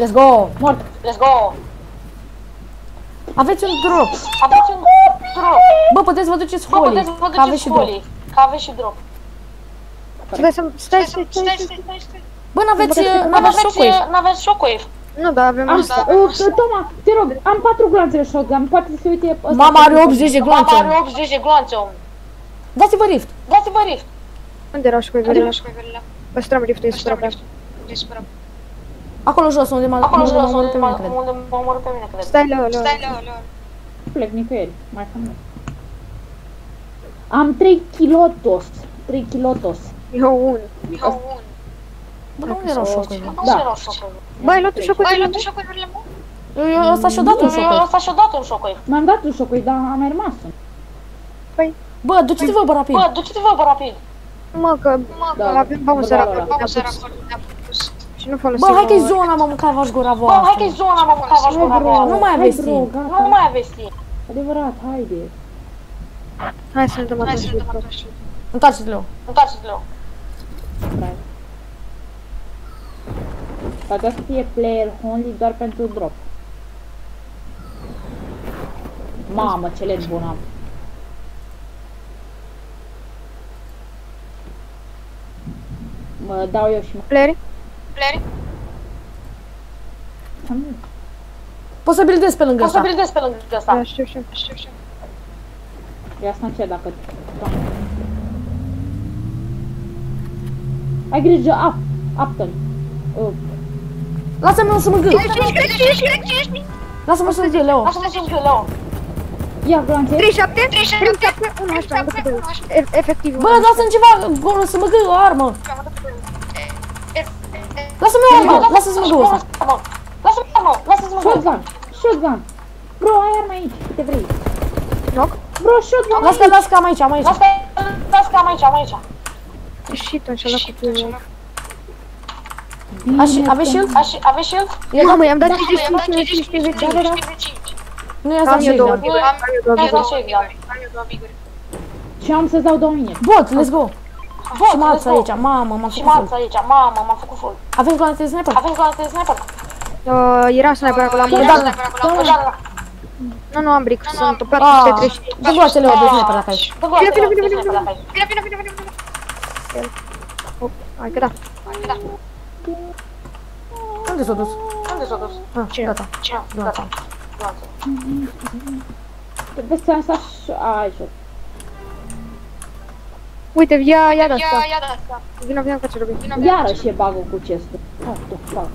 Let's go!
Mort.
Let's go!
Aveți un drop.
Aveți un drop.
Bă, puteți să vă duceți
Bă,
folii.
puteți să vă
Că aveți
duceți
și drop.
folii. Că aveți și drop.
Stai să... Stai, stai,
Stai,
stai.
stai, stai, stai.
Bă, n-aveți,
Bă,
n-aveți
N-aveți,
shockwave.
n-aveți shockwave.
Nu, dar avem
Am,
asta.
uh, Toma, te rog, am patru glanțe shotgun, poate să se uite ăsta.
Mama are 80 de
Mama
gloanțe.
are 80 de gloanțe, om.
Dați-vă rift.
Dați-vă rift.
Unde erau și cu
Unde
verile?
lași cuiverile?
Păstrăm riftul, e
Păstrăm
supra
riftul. E supra.
Acolo jos, unde m-a
Acolo
unde
jos,
m-a omorât
unde
pe mine,
m-a
cred.
unde m-a omorât pe mine, cred.
Stai, Leo, Leo.
Stai, Leo, Leo.
Plec nicăieri, mai frumos. Am 3 kilotos. 3 kilotos.
Eu un.
Eu un.
Bă, nu erau shockwave.
Nu
Da.
erau shockwave.
Bă, ai luat un șoc cu
Băi,
tine?
luat tu și cuiverile, mă?
Eu, eu ăsta și-o dat un
Eu
shockwave.
ăsta și-a dat un shockwave.
Mi-am dat un șocui, dar am mai rămas. un.
Bă, duceți-vă, bă, rapid.
Bă, duceți-vă, bă, rapid.
Mă, că
Da,
avem bouncer
da, da,
acolo.
da.
ne-a
Vamos să
pus.
acolo, ne-a pus.
Și nu folosim...
Bă, hai că-i
uh,
zona, mă, mâncai v-aș gura
Bă, hai că-i
voastră.
zona, mă, mâncai v-aș gura
Hai, bro,
voastră.
Nu mai
hai,
aveți
bro,
timp.
gata.
Nu mai aveți timp.
Adevărat, haide.
Hai să ne dăm
Hai
atunci.
să ne dăm atunci.
Întoarceți-le.
Întoarceți-le.
Bravo. Dar trebuie să fie player only doar pentru drop. Mamă, ce LED bun am. Mă dau eu și mă...
Playeri?
Playeri?
Poți să buildezi pe lângă
O să
asta.
buildezi pe lângă
Da,
ăsta.
știu, știu.
Știu, știu.
Ia să ce dacă... Ai grijă, up! Upton. Uh,
Lasă-mă să mă gând.
Ești, ești, ești, ești, ești.
Lasă-mă să mă gând, Leo.
Așa te simți eu, Leo.
ia glanțe.
37?
37,
37, 1 HP, am decât două. E- Efectiv.
Bă, lasă-mi ceva, gol, să mă gând o armă. Lasă-mi o armă, lasă-mi să mă gând ăsta.
Lasă-mă, mă, lasă-mă, mă.
Shotgun! Shotgun! Bro, ai arma aici, câte vrei.
Knock?
Bro, shotgun
Lasă, lasă că am aici, am aici.
Lasă, lasă că am aici, am aici.
Shit, așa la copilul.
Aș- Aveți shield?
Așa, aveți shield?
Mamă, i-am dat
Mamă, i-am dat
55
55
de
de
vecini.
vecini.
Nu i-ați
Am
dat
eu două
shield.
biguri. Am eu două
Hai
biguri.
să shake, da.
Am eu două biguri.
Și am să-ți dau două mine.
Bot, let's go.
Bă,
Și malți
let's go.
aici, mamă, m-am
Și
făcut
malți
full.
aici, mamă, m-am făcut full.
Aveți granate de sniper?
Aveți granate de sniper?
Uh, Era sniper acolo, am
Da,
murit.
da.
Bă, da, da.
Nu, nu am brick, sunt pe
Ah,
435.
dă goațe, Leo, de sniper dacă ai.
Dă goață,
Vine, vine,
de
vine,
sniper
vine,
dacă ai.
Vine, vine, vine, vine, vine.
Hai că da.
Unde s-a dus?
Unde s-a dus?
Ah,
Cine?
gata.
Ce?
Gata.
Gata.
Vezi că am stat și... Ai, shot.
Uite, ia, ia de
Ia,
asta.
ia de asta.
Vino, vino, face Robin.
Iarăși e bug cu chestul. Oh, tu, fuck.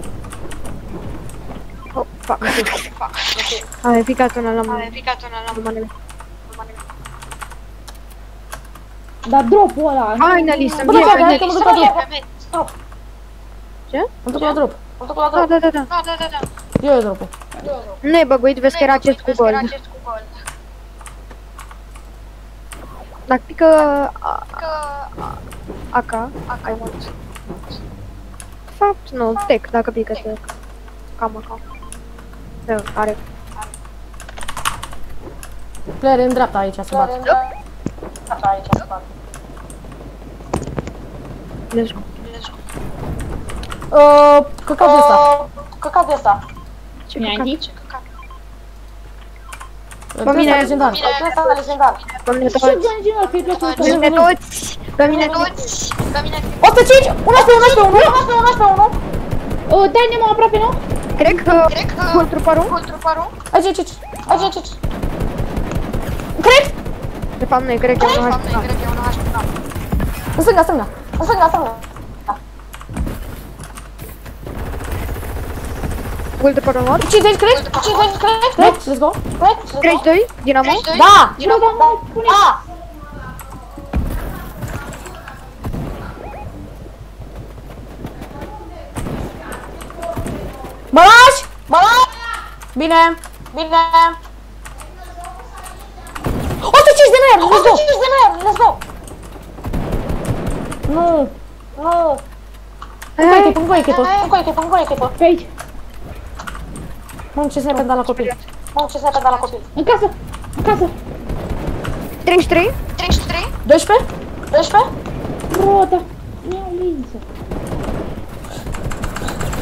Oh, fuck. Ai picat una la
Ai
mână.
picat una la
manele.
Dar drop-ul ăla... nu-
Finally, să-mi
Bă,
fie
da,
pe
da,
net.
că mă duc
Să
la
fie
drop.
pe mine. Drop.
Mă duc la drop.
Mă duc la
Da,
drop.
da, da, da.
Da, da, da, da.
Eu e dropul.
Nu e băguit, vezi că era acest cu
Vezi că era
gold.
acest cu gold.
Dacă pică a-
Că
AK, ai mult. De fapt, nu, tech, dacă pică tech. Cam AK. Da, are.
Player în dreapta aici se bat.
Așa, aici, să fac.
Let's go.
Uh, căcat de asta.
Căcat de asta.
Ce
Mi-ai
căcat.
zis?
Pe
mine-
legendar.
De asta legendar.
Pe mine
Și
toți.
gânjilor că-i plăcut
Pe mine toți. Pe mine toți.
toți, pe mine
105, 11, 11, 11.
11 1
Uh, dai Nemo aproape, nu?
Cred că
Cred că
Gold truparul?
Gold truparul
Aici, aici, aici.
Aici, aici, aici.
Cred?
De fapt nu e, cred că e un
Doamne,
HP.
cred că e un HP.
În stânga, stânga.
În stânga, stânga.
Gold truparul mort.
50, cred?
50, cred?
Cred, let's go.
Cred?
32, Dinamo.
Da!
Bro, dar nu pune...
Da!
Mă lași?
Mă las!
Bine.
Bine!
105 de nervi, let's go.
105 de nervi, let's go!
Nu.
Nu!
Încă echipă, încă echipă.
Încă o echipă, încă o echipă.
Pe aici,
Mamă, ce sniper dat la copil.
Mă, ce s-a dat la copil.
în casă, în casă.
33,
33,
12?
12?
Bro, dar... Mi-au lință.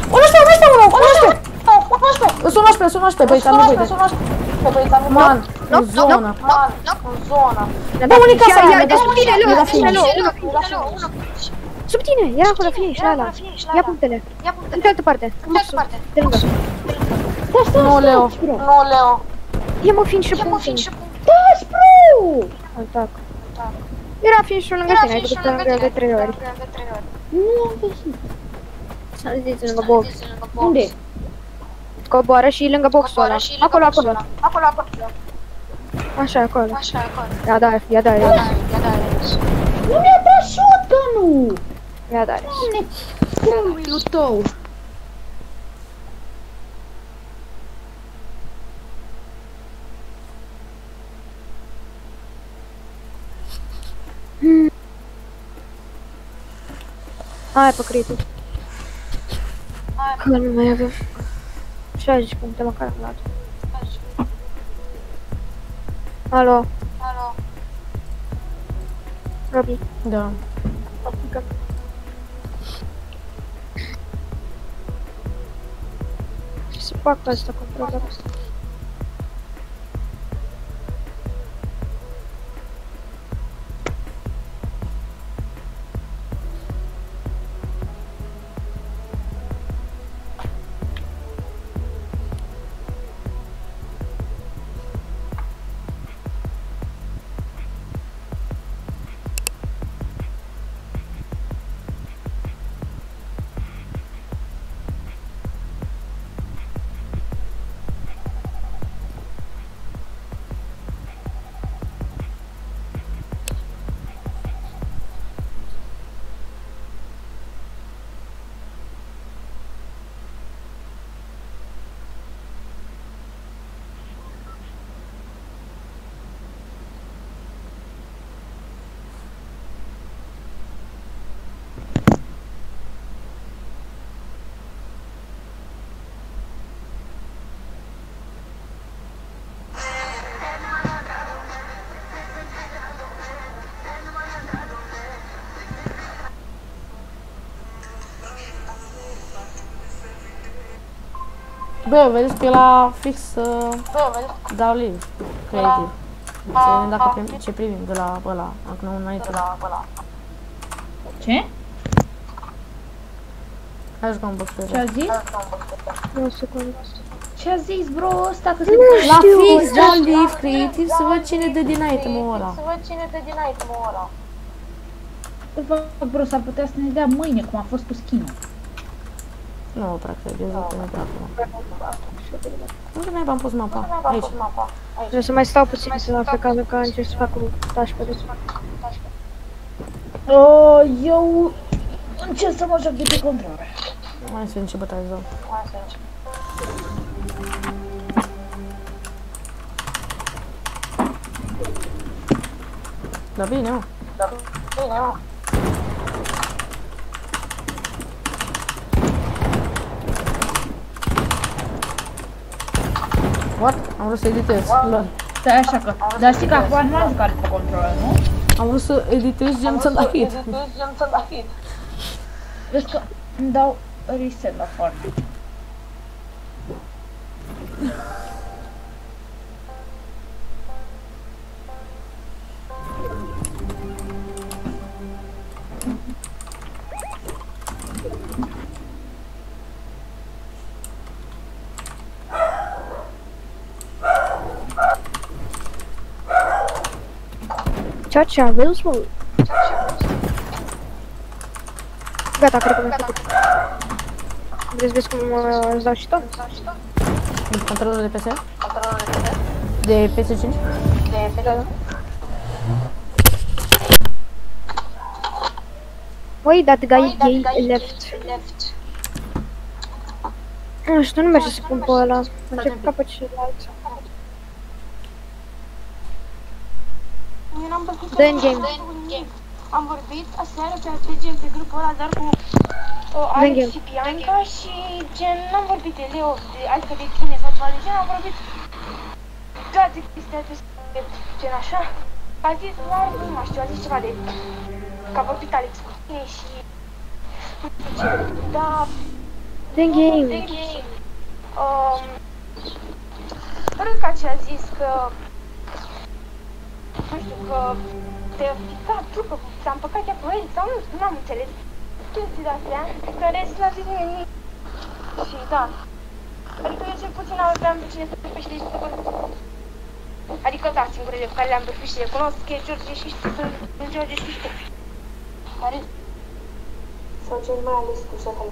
11, 11, 11.
11!
Sunt 11, sunt 11, băi, am nevoie de...
Pe băieța nu
Man, în zonă.
Man, în zona.
Bă, unii casa
Ia,
aia,
ia,
mi-a
de
dat
sub tine,
mi-a
Leo,
dat
sub tine,
finish.
Leo. Sub tine, ia acolo, finish, la ala. Ia punctele.
ia
În
punctele.
cealaltă parte.
În cealaltă parte.
De lângă.
Da, stai,
Nu, Leo.
stai, bro.
Nu, Leo.
Ia mă finish și
Ia mă
punctul.
fiind și punctul.
Taci, bro!
Atac. Era finish-ul lângă tine, ai
fiind și
trecut lângă el de 3 ori.
De trei ori.
Nu am văzut.
Să ziți lângă box.
Zis lângă box.
Unde?
Coboară și lângă boxul ăla.
Coboară și lângă
Acolo,
boxul
acolo.
ăla. Acolo, acolo.
Așa, acolo.
Așa, acolo.
Ia da, ia da, ia da.
Da, ia da, aici.
Nu mi-a dat shotgun-ul!
Ia da.
Doamne, copilul tău!
Hai pe critic. Că nu mai avem 60 puncte măcar am luat. Alo,
Alo.
Robi.
Da.
Încă. Ce să fac asta cu programul ăsta?
Bă, vedeți că e la fix să dau live. Creativ. Să vedem dacă prim, ce primim de la ăla. Acum nu înainte.
Ce?
Hai jucăm box
Ce a zis?
Nu, o secundă.
Ce a zis bro ăsta că se
La fix dau live creativ să văd cine dă din item-ul ăla.
Să văd cine dă din item-ul ăla.
De fapt, bro, s-ar putea să ne dea mâine, cum a fost cu skin
Nu o trag, eu zic că nu trag acum. Unde mai am pus mapa? Aici.
Trebuie să mai stau puțin să la pe cazul că încerc să fac un dashboard.
Oh, eu încerc să mă joc de pe controle.
Mai să vedem ce bătaie zău. Da bine, mă.
Bine, mă.
What? Am vrut să editez. Lol.
Stai așa că, dar știi că acum nu am jucat pe controle, nu?
Am vrut să editez gen să dau hit.
Gen să da hit.
Vezi că îmi dau reset la Fortnite.
Ceea ce aveți, mă? Gata, cred că mi-a făcut. Vreți să vezi cum uh, îți dau și tot?
Controlul de PS? De PS5?
Wait, that guy gay left.
Left.
Nu știu, nu merge să pun pe ăla. Încerc pe celălalt.
Eu n-am văzut
Dă în game.
game. Am vorbit aseară pe ATG pe grupul ăla, dar cu uh, Alex
game.
și Bianca și gen, n-am vorbit de Leo, de, adică de tine sau ceva de gen, am vorbit toate chestia de gen așa. A zis doar, nu mai știu, a zis ceva de că a vorbit Alex cu tine și nu știu ce, da,
Dă în game.
de game. Um, Rânca ce a zis că nu știu că te fica trupă, s-a împăcat ea cu el sau nu știu, n-am înțeles chestii de-astea, că restul n-a zis nimic. Și da, adică eu cel puțin aveam pe cine să pe și de Adică da, singurele pe care le-am băfit și le cunosc e George și știu, sunt George și știu. Care
Sau cel mai ales cu șeful.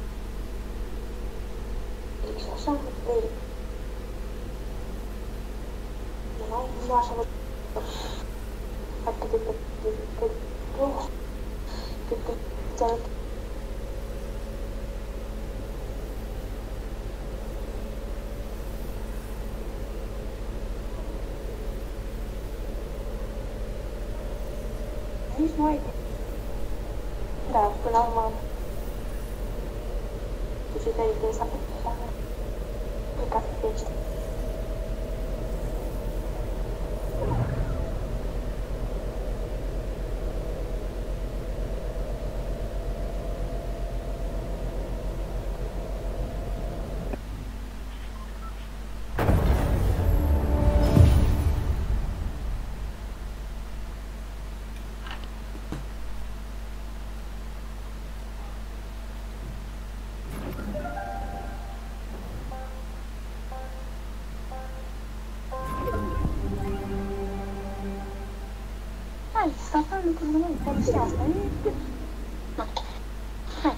Deci așa, vei. Nu, nu așa vă... Atât de pe... de pe... Nu. De pe... cealaltă. Lucrurile noi, poliția asta e... Hai.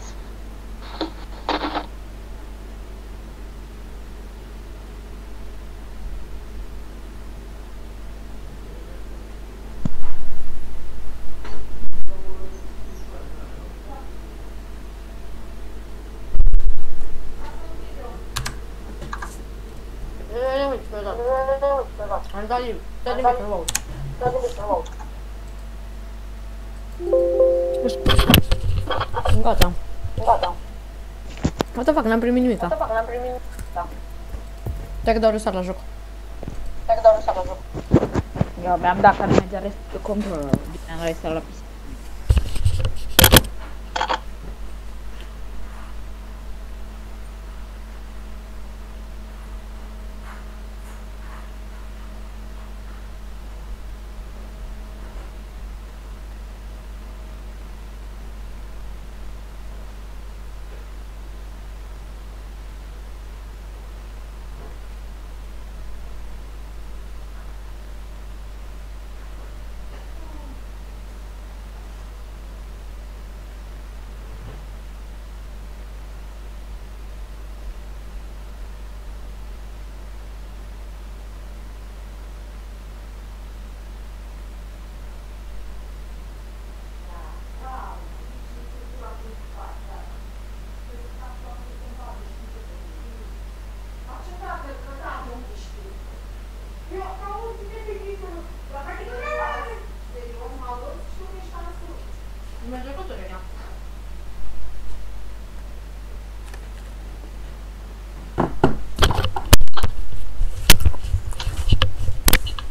Am dat live. Dă Gata.
Gata.
What the fuck, n-am primit nimic.
Să fac, n-am primit nimic.
Dacă dau restart la joc.
Dacă dau restart la joc.
Eu abia am dat care merge rest control. Bine, am restat la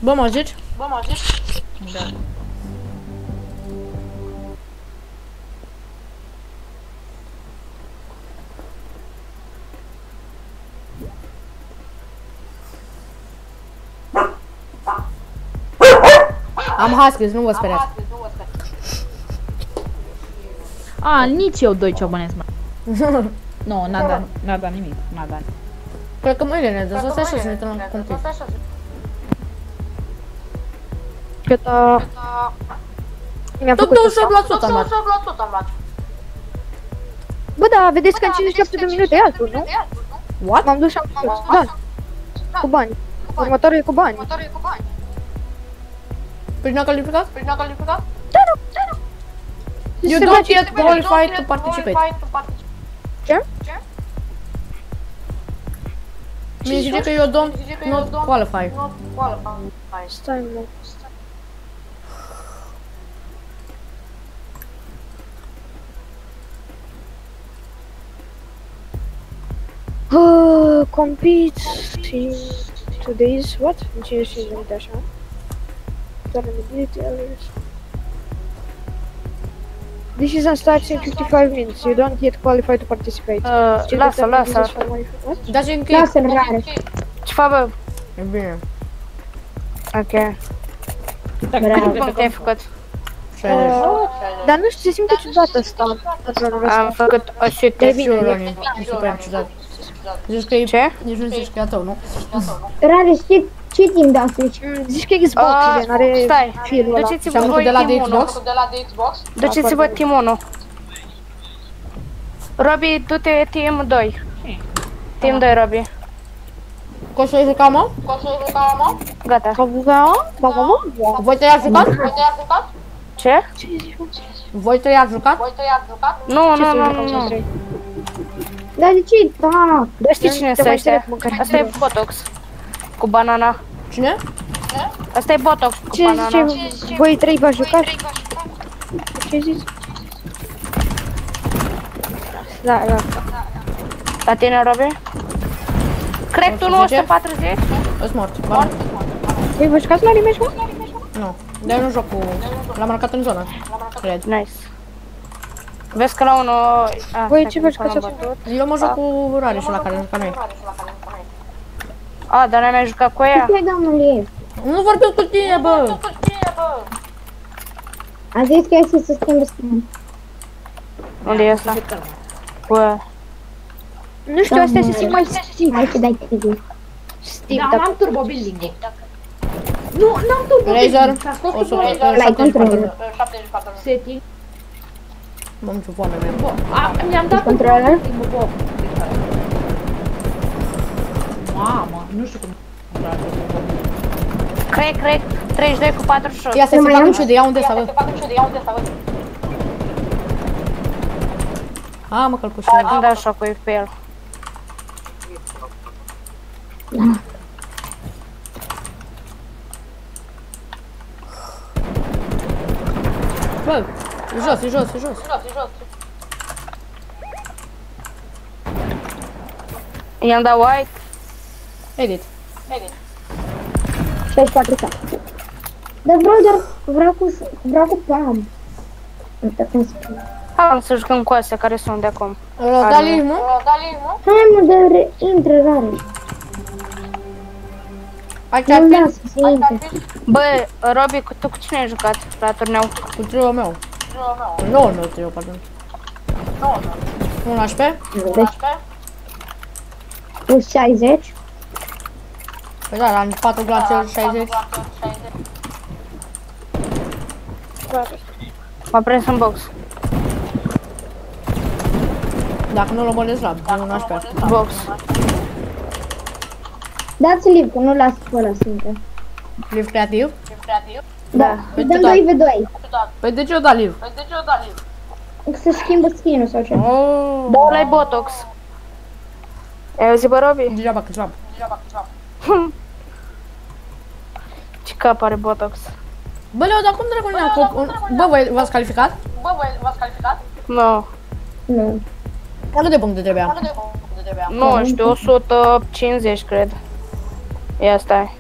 Bă, mă zici?
Bă, mă zici?
Da.
Am huskies, nu vă speriați.
A, nici eu doi ciobănesc, mă. Nu, n-a dat, n-a dat nimic, n-a dat.
Cred că mâine ne dă să stai și să ne uităm la complet.
Cât a... Mi-am
Tot
făcut asta.
28% am luat.
am luat.
Bă, da, vedeți că în 57 de minute e altul, nu?
What?
M-am dus și am făcut. Da. Cu bani. Următorul e cu bani.
Următorul e cu bani.
Păi n-a calificat?
Păi n-a calificat?
You
Se
don't
face-
yet qualify to participate.
Ce?
Mi zice că you don't not qualify.
Not qualify.
Stai, mă. Uh, compete in two days. What? În 55 de minute, așa. Doar în ability areas. This is starts in 55 minutes. You don't yet qualify to participate.
Uh,
Ce
lasă,
determină
lasă.
this for my- What?
Da și închei.
Lasă-l rare.
Ce fac, bă?
E bine.
Ok.
Câte puncte ai făcut?
60.
Dar nu știu, se simte ciudat ăsta. Patroanul ăsta.
Am făcut 100.
Și eu, Roni. E super ciudat. Zici că e...
Ce?
Nici nu zici că e a tău, nu?
Rare, știi ce timp de Switch?
Mm, Zici că Xbox
Ah,
gen, are
stai.
firul ăla.
Și
Duceți-vă
am
voi
făcut de la de
Team 1.
Xbox?
De la de Xbox?
Duceți-vă Team 1. Robi, du-te Team 2. Team 2, Robi.
Că o să juca, mă?
Consumul ca mă?
Gata.
Ba, ba, ba, ba, ba.
Voi trei ați jucat?
Voi te-ai jucat?
Ce?
Voi trei ați jucat?
Voi te-ai jucat?
Nu,
Ce
nu,
să
nu,
jucăm
nu,
cei
nu.
trei?
Dar de ce? Da,
Dar știi cine
Te
este
mai
ăștia?
înțeleg măcar.
Asta e Botox. Cu banana.
Cine?
Asta e Botox cu
Ce
banana.
zice? Voi trei v-ați jucat? Ce zici? Da, da.
La tine, Robi? Cred tu nu
110?
140?
Îs mort. Ba,
Ei, vă jucați la Rimeș, mă?
nu. Dar eu nu joc cu... L-am marcat în zonă. Cred.
Nice. Vezi că la unul... Ah,
Voi
stai
ce
că
vă
nu
jucați
l-am
acum?
bătut.
Eu mă joc cu Rareș la care ca noi.
A, dar n-ai mai jucat cu ea?
Ce domnul e?
Nu vorbesc cu tine, bă!
A zis că este să schimbe skin.
Unde e ăsta? Bă,
Nu știu, astea se simt mai Steve.
Hai să dai TV.
Steve,
Da,
dacă...
am turbo building Nu, n-am turbo
Razer,
building. S-a scos
100,
turbo
L-ai controller.
setting.
Mă, ce foame mea.
Bă, a- mi-am dat
Controller?
Turbo bă. Mamă, nu știu cum.
cred, cred, 32 cu 48.
Ia să
Nu
se
mai
facă
am?
ciude, ia unde să văd. A, mă, călcușel.
Îmi dau șocul pe el.
Bă, e jos, e jos, e jos.
I-am dat white.
Edit.
64 k Dar vreau doar, vreau cu, vreau cu pam. Nu știu cum să spun.
Hai să jucăm cu astea care sunt de acum.
Da, liv, nu?
Hai mă, dar intră rare.
Ai
Nu
chiar
lasă să intre.
Bă, Robi, cu- tu cu cine ai jucat la turneu?
cu trio meu. Nu, nu trio, pardon. 11?
Deci, plus 60.
Păi da, am 4 glațe 60.
M-a prins în box.
Dacă nu-l omoresc slab, e un 11.
Box.
Dați liv, că nu las pe ăla să intre.
Liv creativ?
Da.
Păi
Dăm
tu da.
2v2.
Păi de ce o da liv?
Să schimbă skin-ul sau ce.
Oh,
Da, ăla Botox. Ai auzit, bă, Robi?
degeaba că slab.
Ce cap are Botox?
Bă, Leo, dar cum dracu ne-am cop... un- Bă, voi v-ați calificat?
Nu.
Nu.
La câte puncte trebuia?
Nu știu, 150 cred. Ia stai.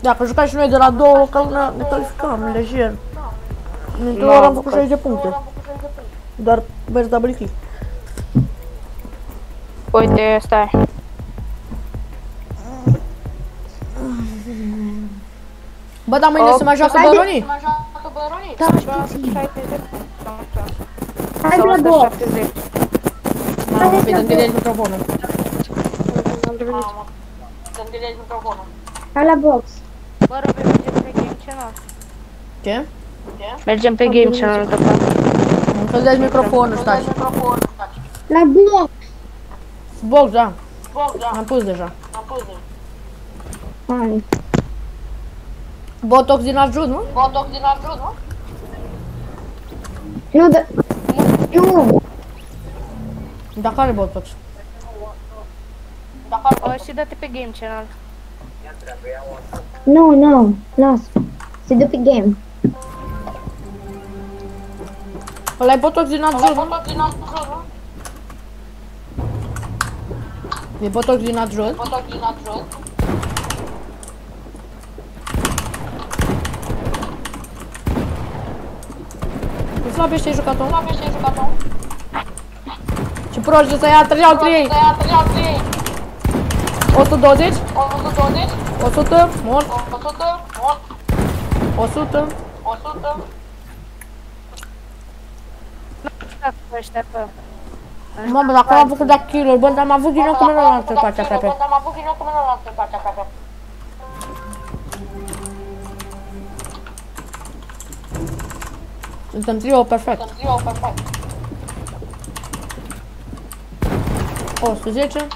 Dacă jucam și noi de la două, că ne, ne calificam, lejer. Într-o
Nu,
oră am
am
făcut 60 de puncte. Doar vezi double kick.
Uite, stai.
Bă, dar mâine se mai joacă baronii.
Hai la două.
170.
Mamă, pe dăm direct microfonul.
Hai la box.
Bă, Robi, mergem pe Game Channel.
Ce?
Mergem pe Game Channel după.
Nu cădeți microfonul, stați.
La box.
Box, da. Am pus deja.
Hai.
Botox din ajut, nu?
Nu, da. Nu.
Dar care botox?
O, și dă-te pe Game Channel.
Nu, nu. Las. Se dă pe game.
Ăla e botox din ajut, nu? E botox din ajut. Cum slab ești jucător? Ce proști să ia 3 au 3 120 100 mort 100
Dacă ăștia pe...
Mamă, dacă am făcut de kill-uri, bă, dar am avut din nou cu mine la altă parte aproape. Suntem trio perfect. 110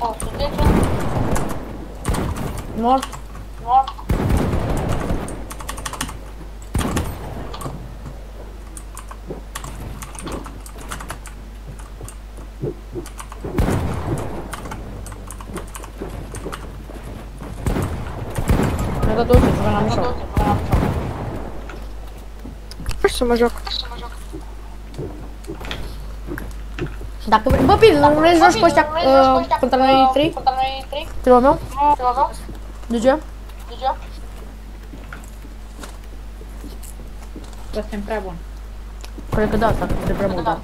Mort Mi-a dat 200, jucam la mișor.
Să mă joc.
Dacă vrei, bă, Pil, nu vrei să joci pe ăștia uh, contra noi 3? Trio meu? De ce?
Bă, suntem prea bun.
Cred că da, asta e prea mult, da.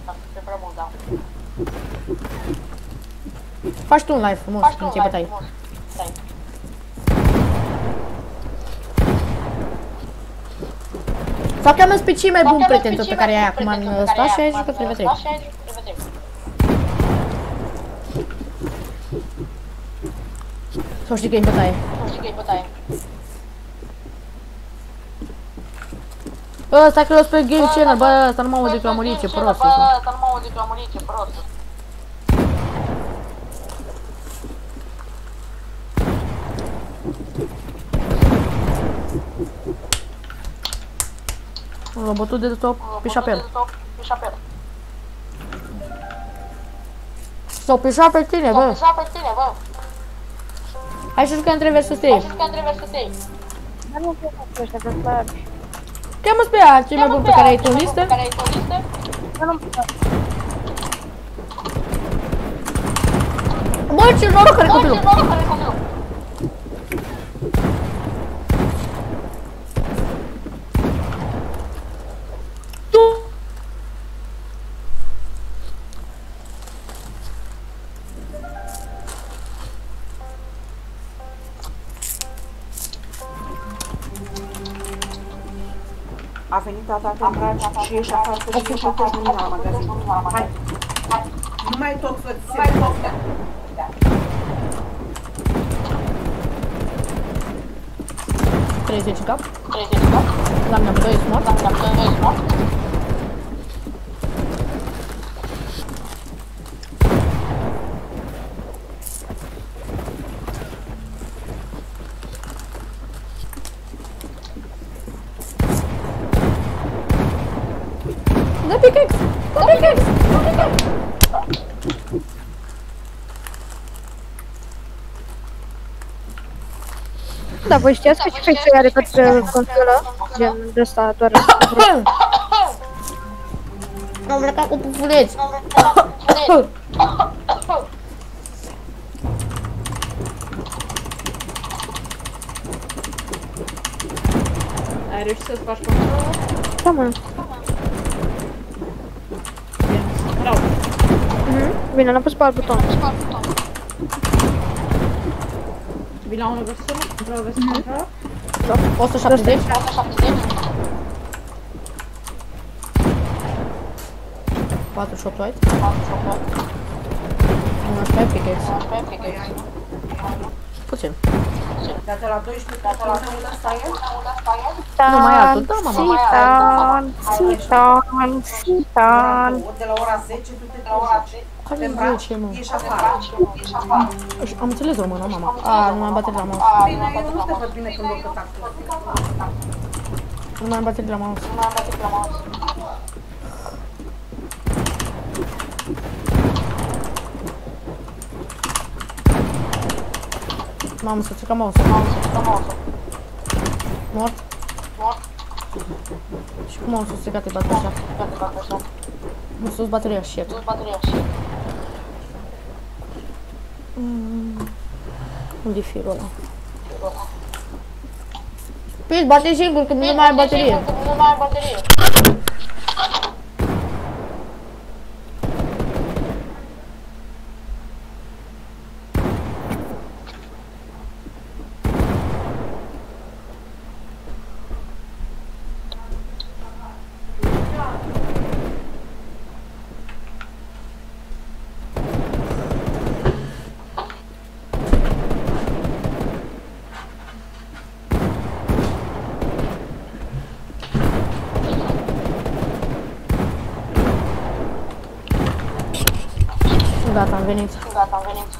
Faci tu un live frumos când ți-ai bătaie. Sau cheamă pe cei mai buni prieteni tot pe care ai acum în ăsta și ai jucat 3 3 Sau știi că e în bătaie. Bă, stai că l pe Game Channel, bă, ăsta nu mă aude că a murit, ce prost sunt. L-a bătut de tot pe șapel. Sau pe șapel tine, bă. Hai să jucăm 3 vs 3.
Dar nu cred că ăștia pe slab.
Cheamă-ți pe ea, cei mai buni pe care ai tu în listă.
Dar nu
Bă, ce noroc are copilul. Tu!
Tata te îmbraci și ieși afară și ieși afară mâine la magazin. Hai. Nu mai tot fă Nu mai tot fă.
Treizeci în cap. Doamne, am doi smart. Da pickaxe! Da pickaxe! Da pickaxe!
Da, voi știați că și Facebook are tot pe consolă? Gen de ăsta doar
Am plecat cu pufuleți.
Ai reușit să-ți faci controlul?
Da, mă.
Bravo.
Mhm. Bine, l-am pus pe alt buton.
Vin la 1 vs 1, 2 vs 1.
170. Patru shot white. Un așa pickaxe. Puțin.
Dar de la 12 tata la 9 asta e?
Nu mai altul, da, mama.
Sitan, Sitan, Sitan.
De la ora 10 tu te la ora 10.
Care
Te
e
îmbraci,
ce, mă?
ieși afară.
Am înțeles română, mama. A, nu mai am baterii la mouse.
Bine, eu nu te văd bine când urcă tactul.
Nu mai am baterii la mouse. Mamă, să strica mouse. Mort. Și cum am să stricat e bateria așa? Nu sus bateria, shit. Mm. Unde e firul ăla? Păi, bate singur, că nu mai ai baterie. Gata, am venit.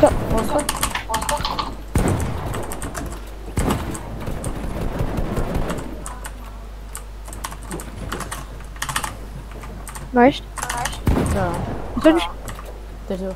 Da.
O să?
Nu ești?
Da.
Atunci,
Târziu.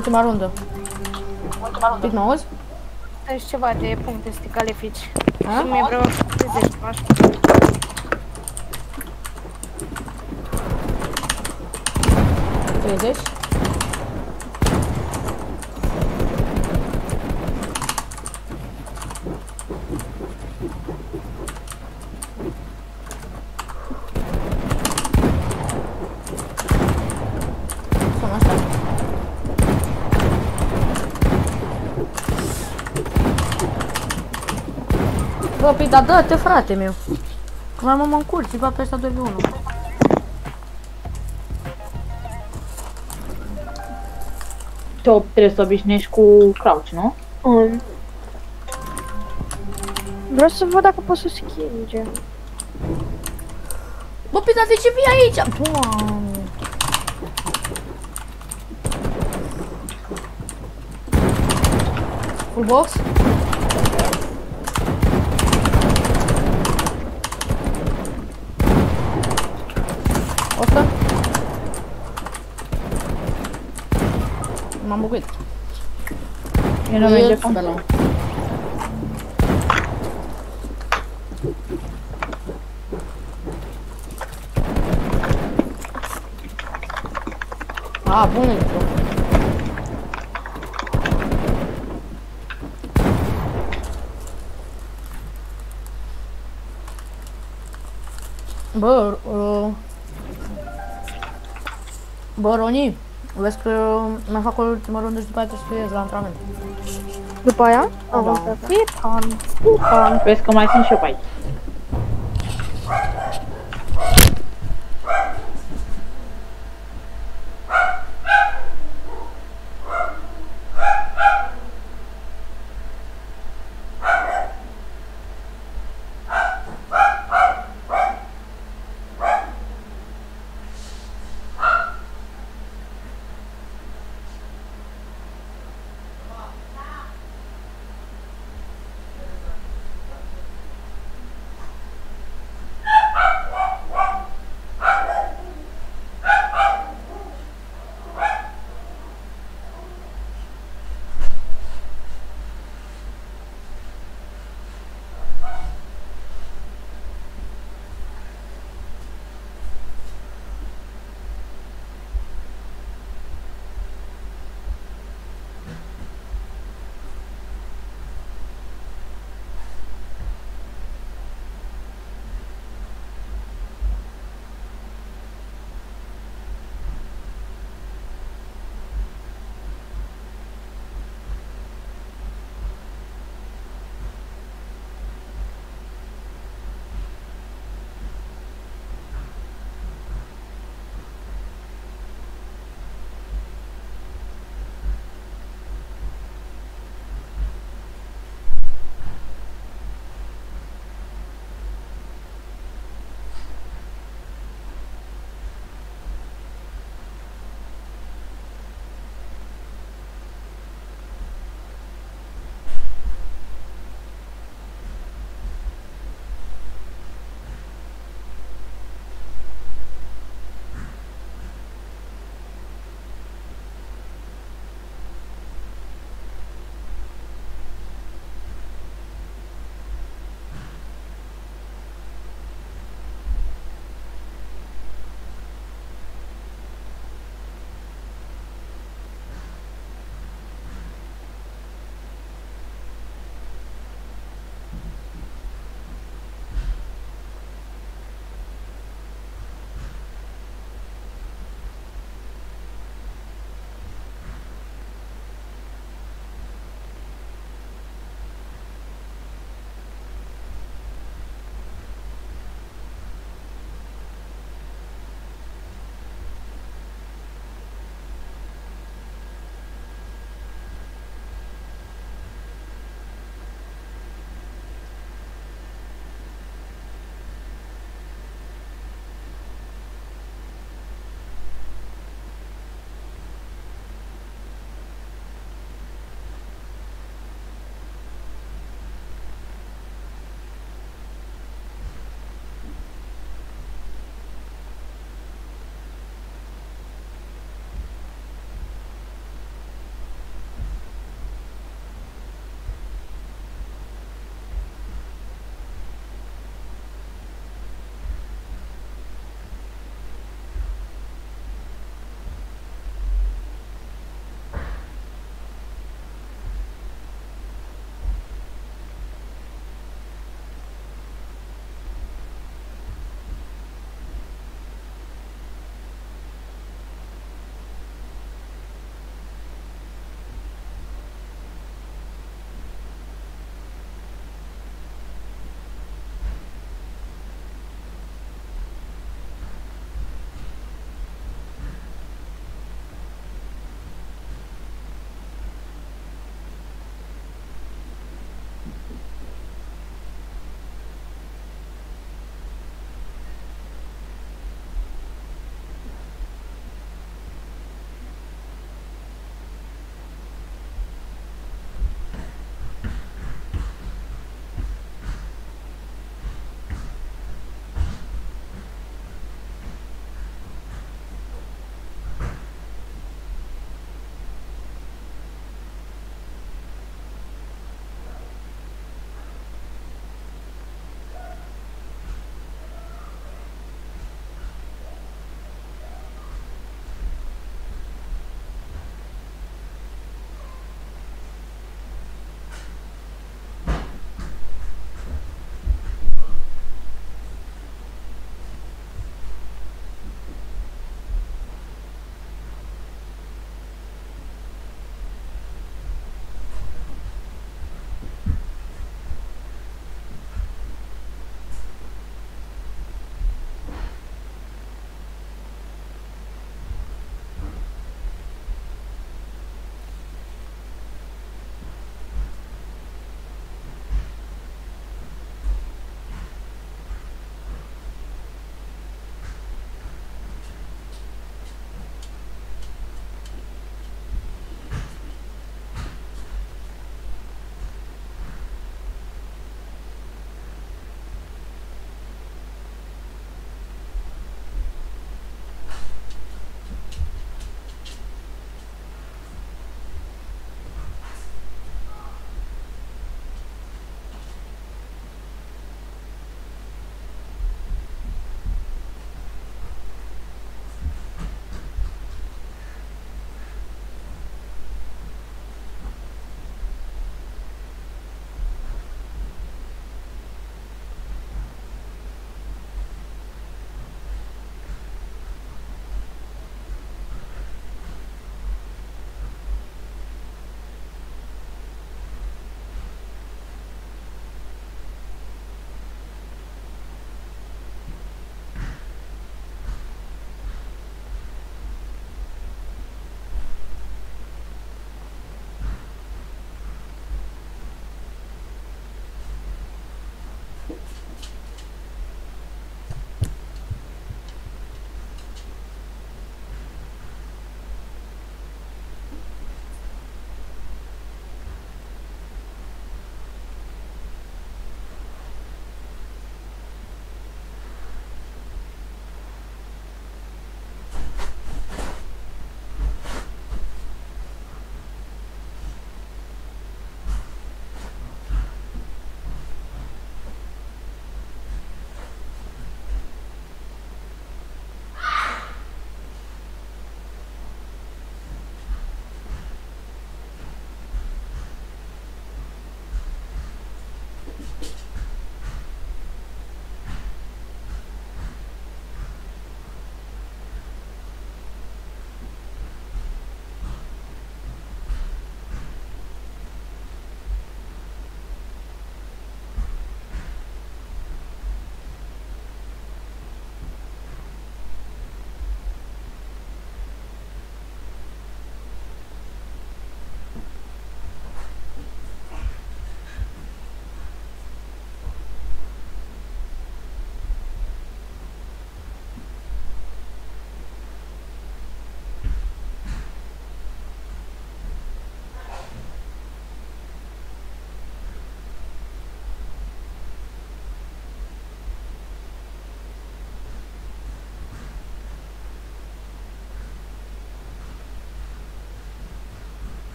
Ultima rundă. Pic mă auzi?
Deci ceva de puncte să te califici.
A?
Și mi-e vreo 30 așa.
Treizeci? Sună așa. Bă, păi da, dă-te frate meu. Că mai mă mă încurci, bă, pe ăsta 2 1
Tu trebuie să obișnuiești cu crouch, nu?
Um. Vreau să văd dacă pot să schimbe.
Bă, păi, dar de ce vii aici? Doamne. Full box? M-am buguit.
Eu nu merge
El-
pe la.
A, bun intru. Bă, uh, bă, Roni, vezi că mai fac o ultimă rundă și după aceea trebuie să ies la antrenament.
După aia? Am
Da.
văzut. Titan. Titan.
Vezi că mai sunt și eu pe aici.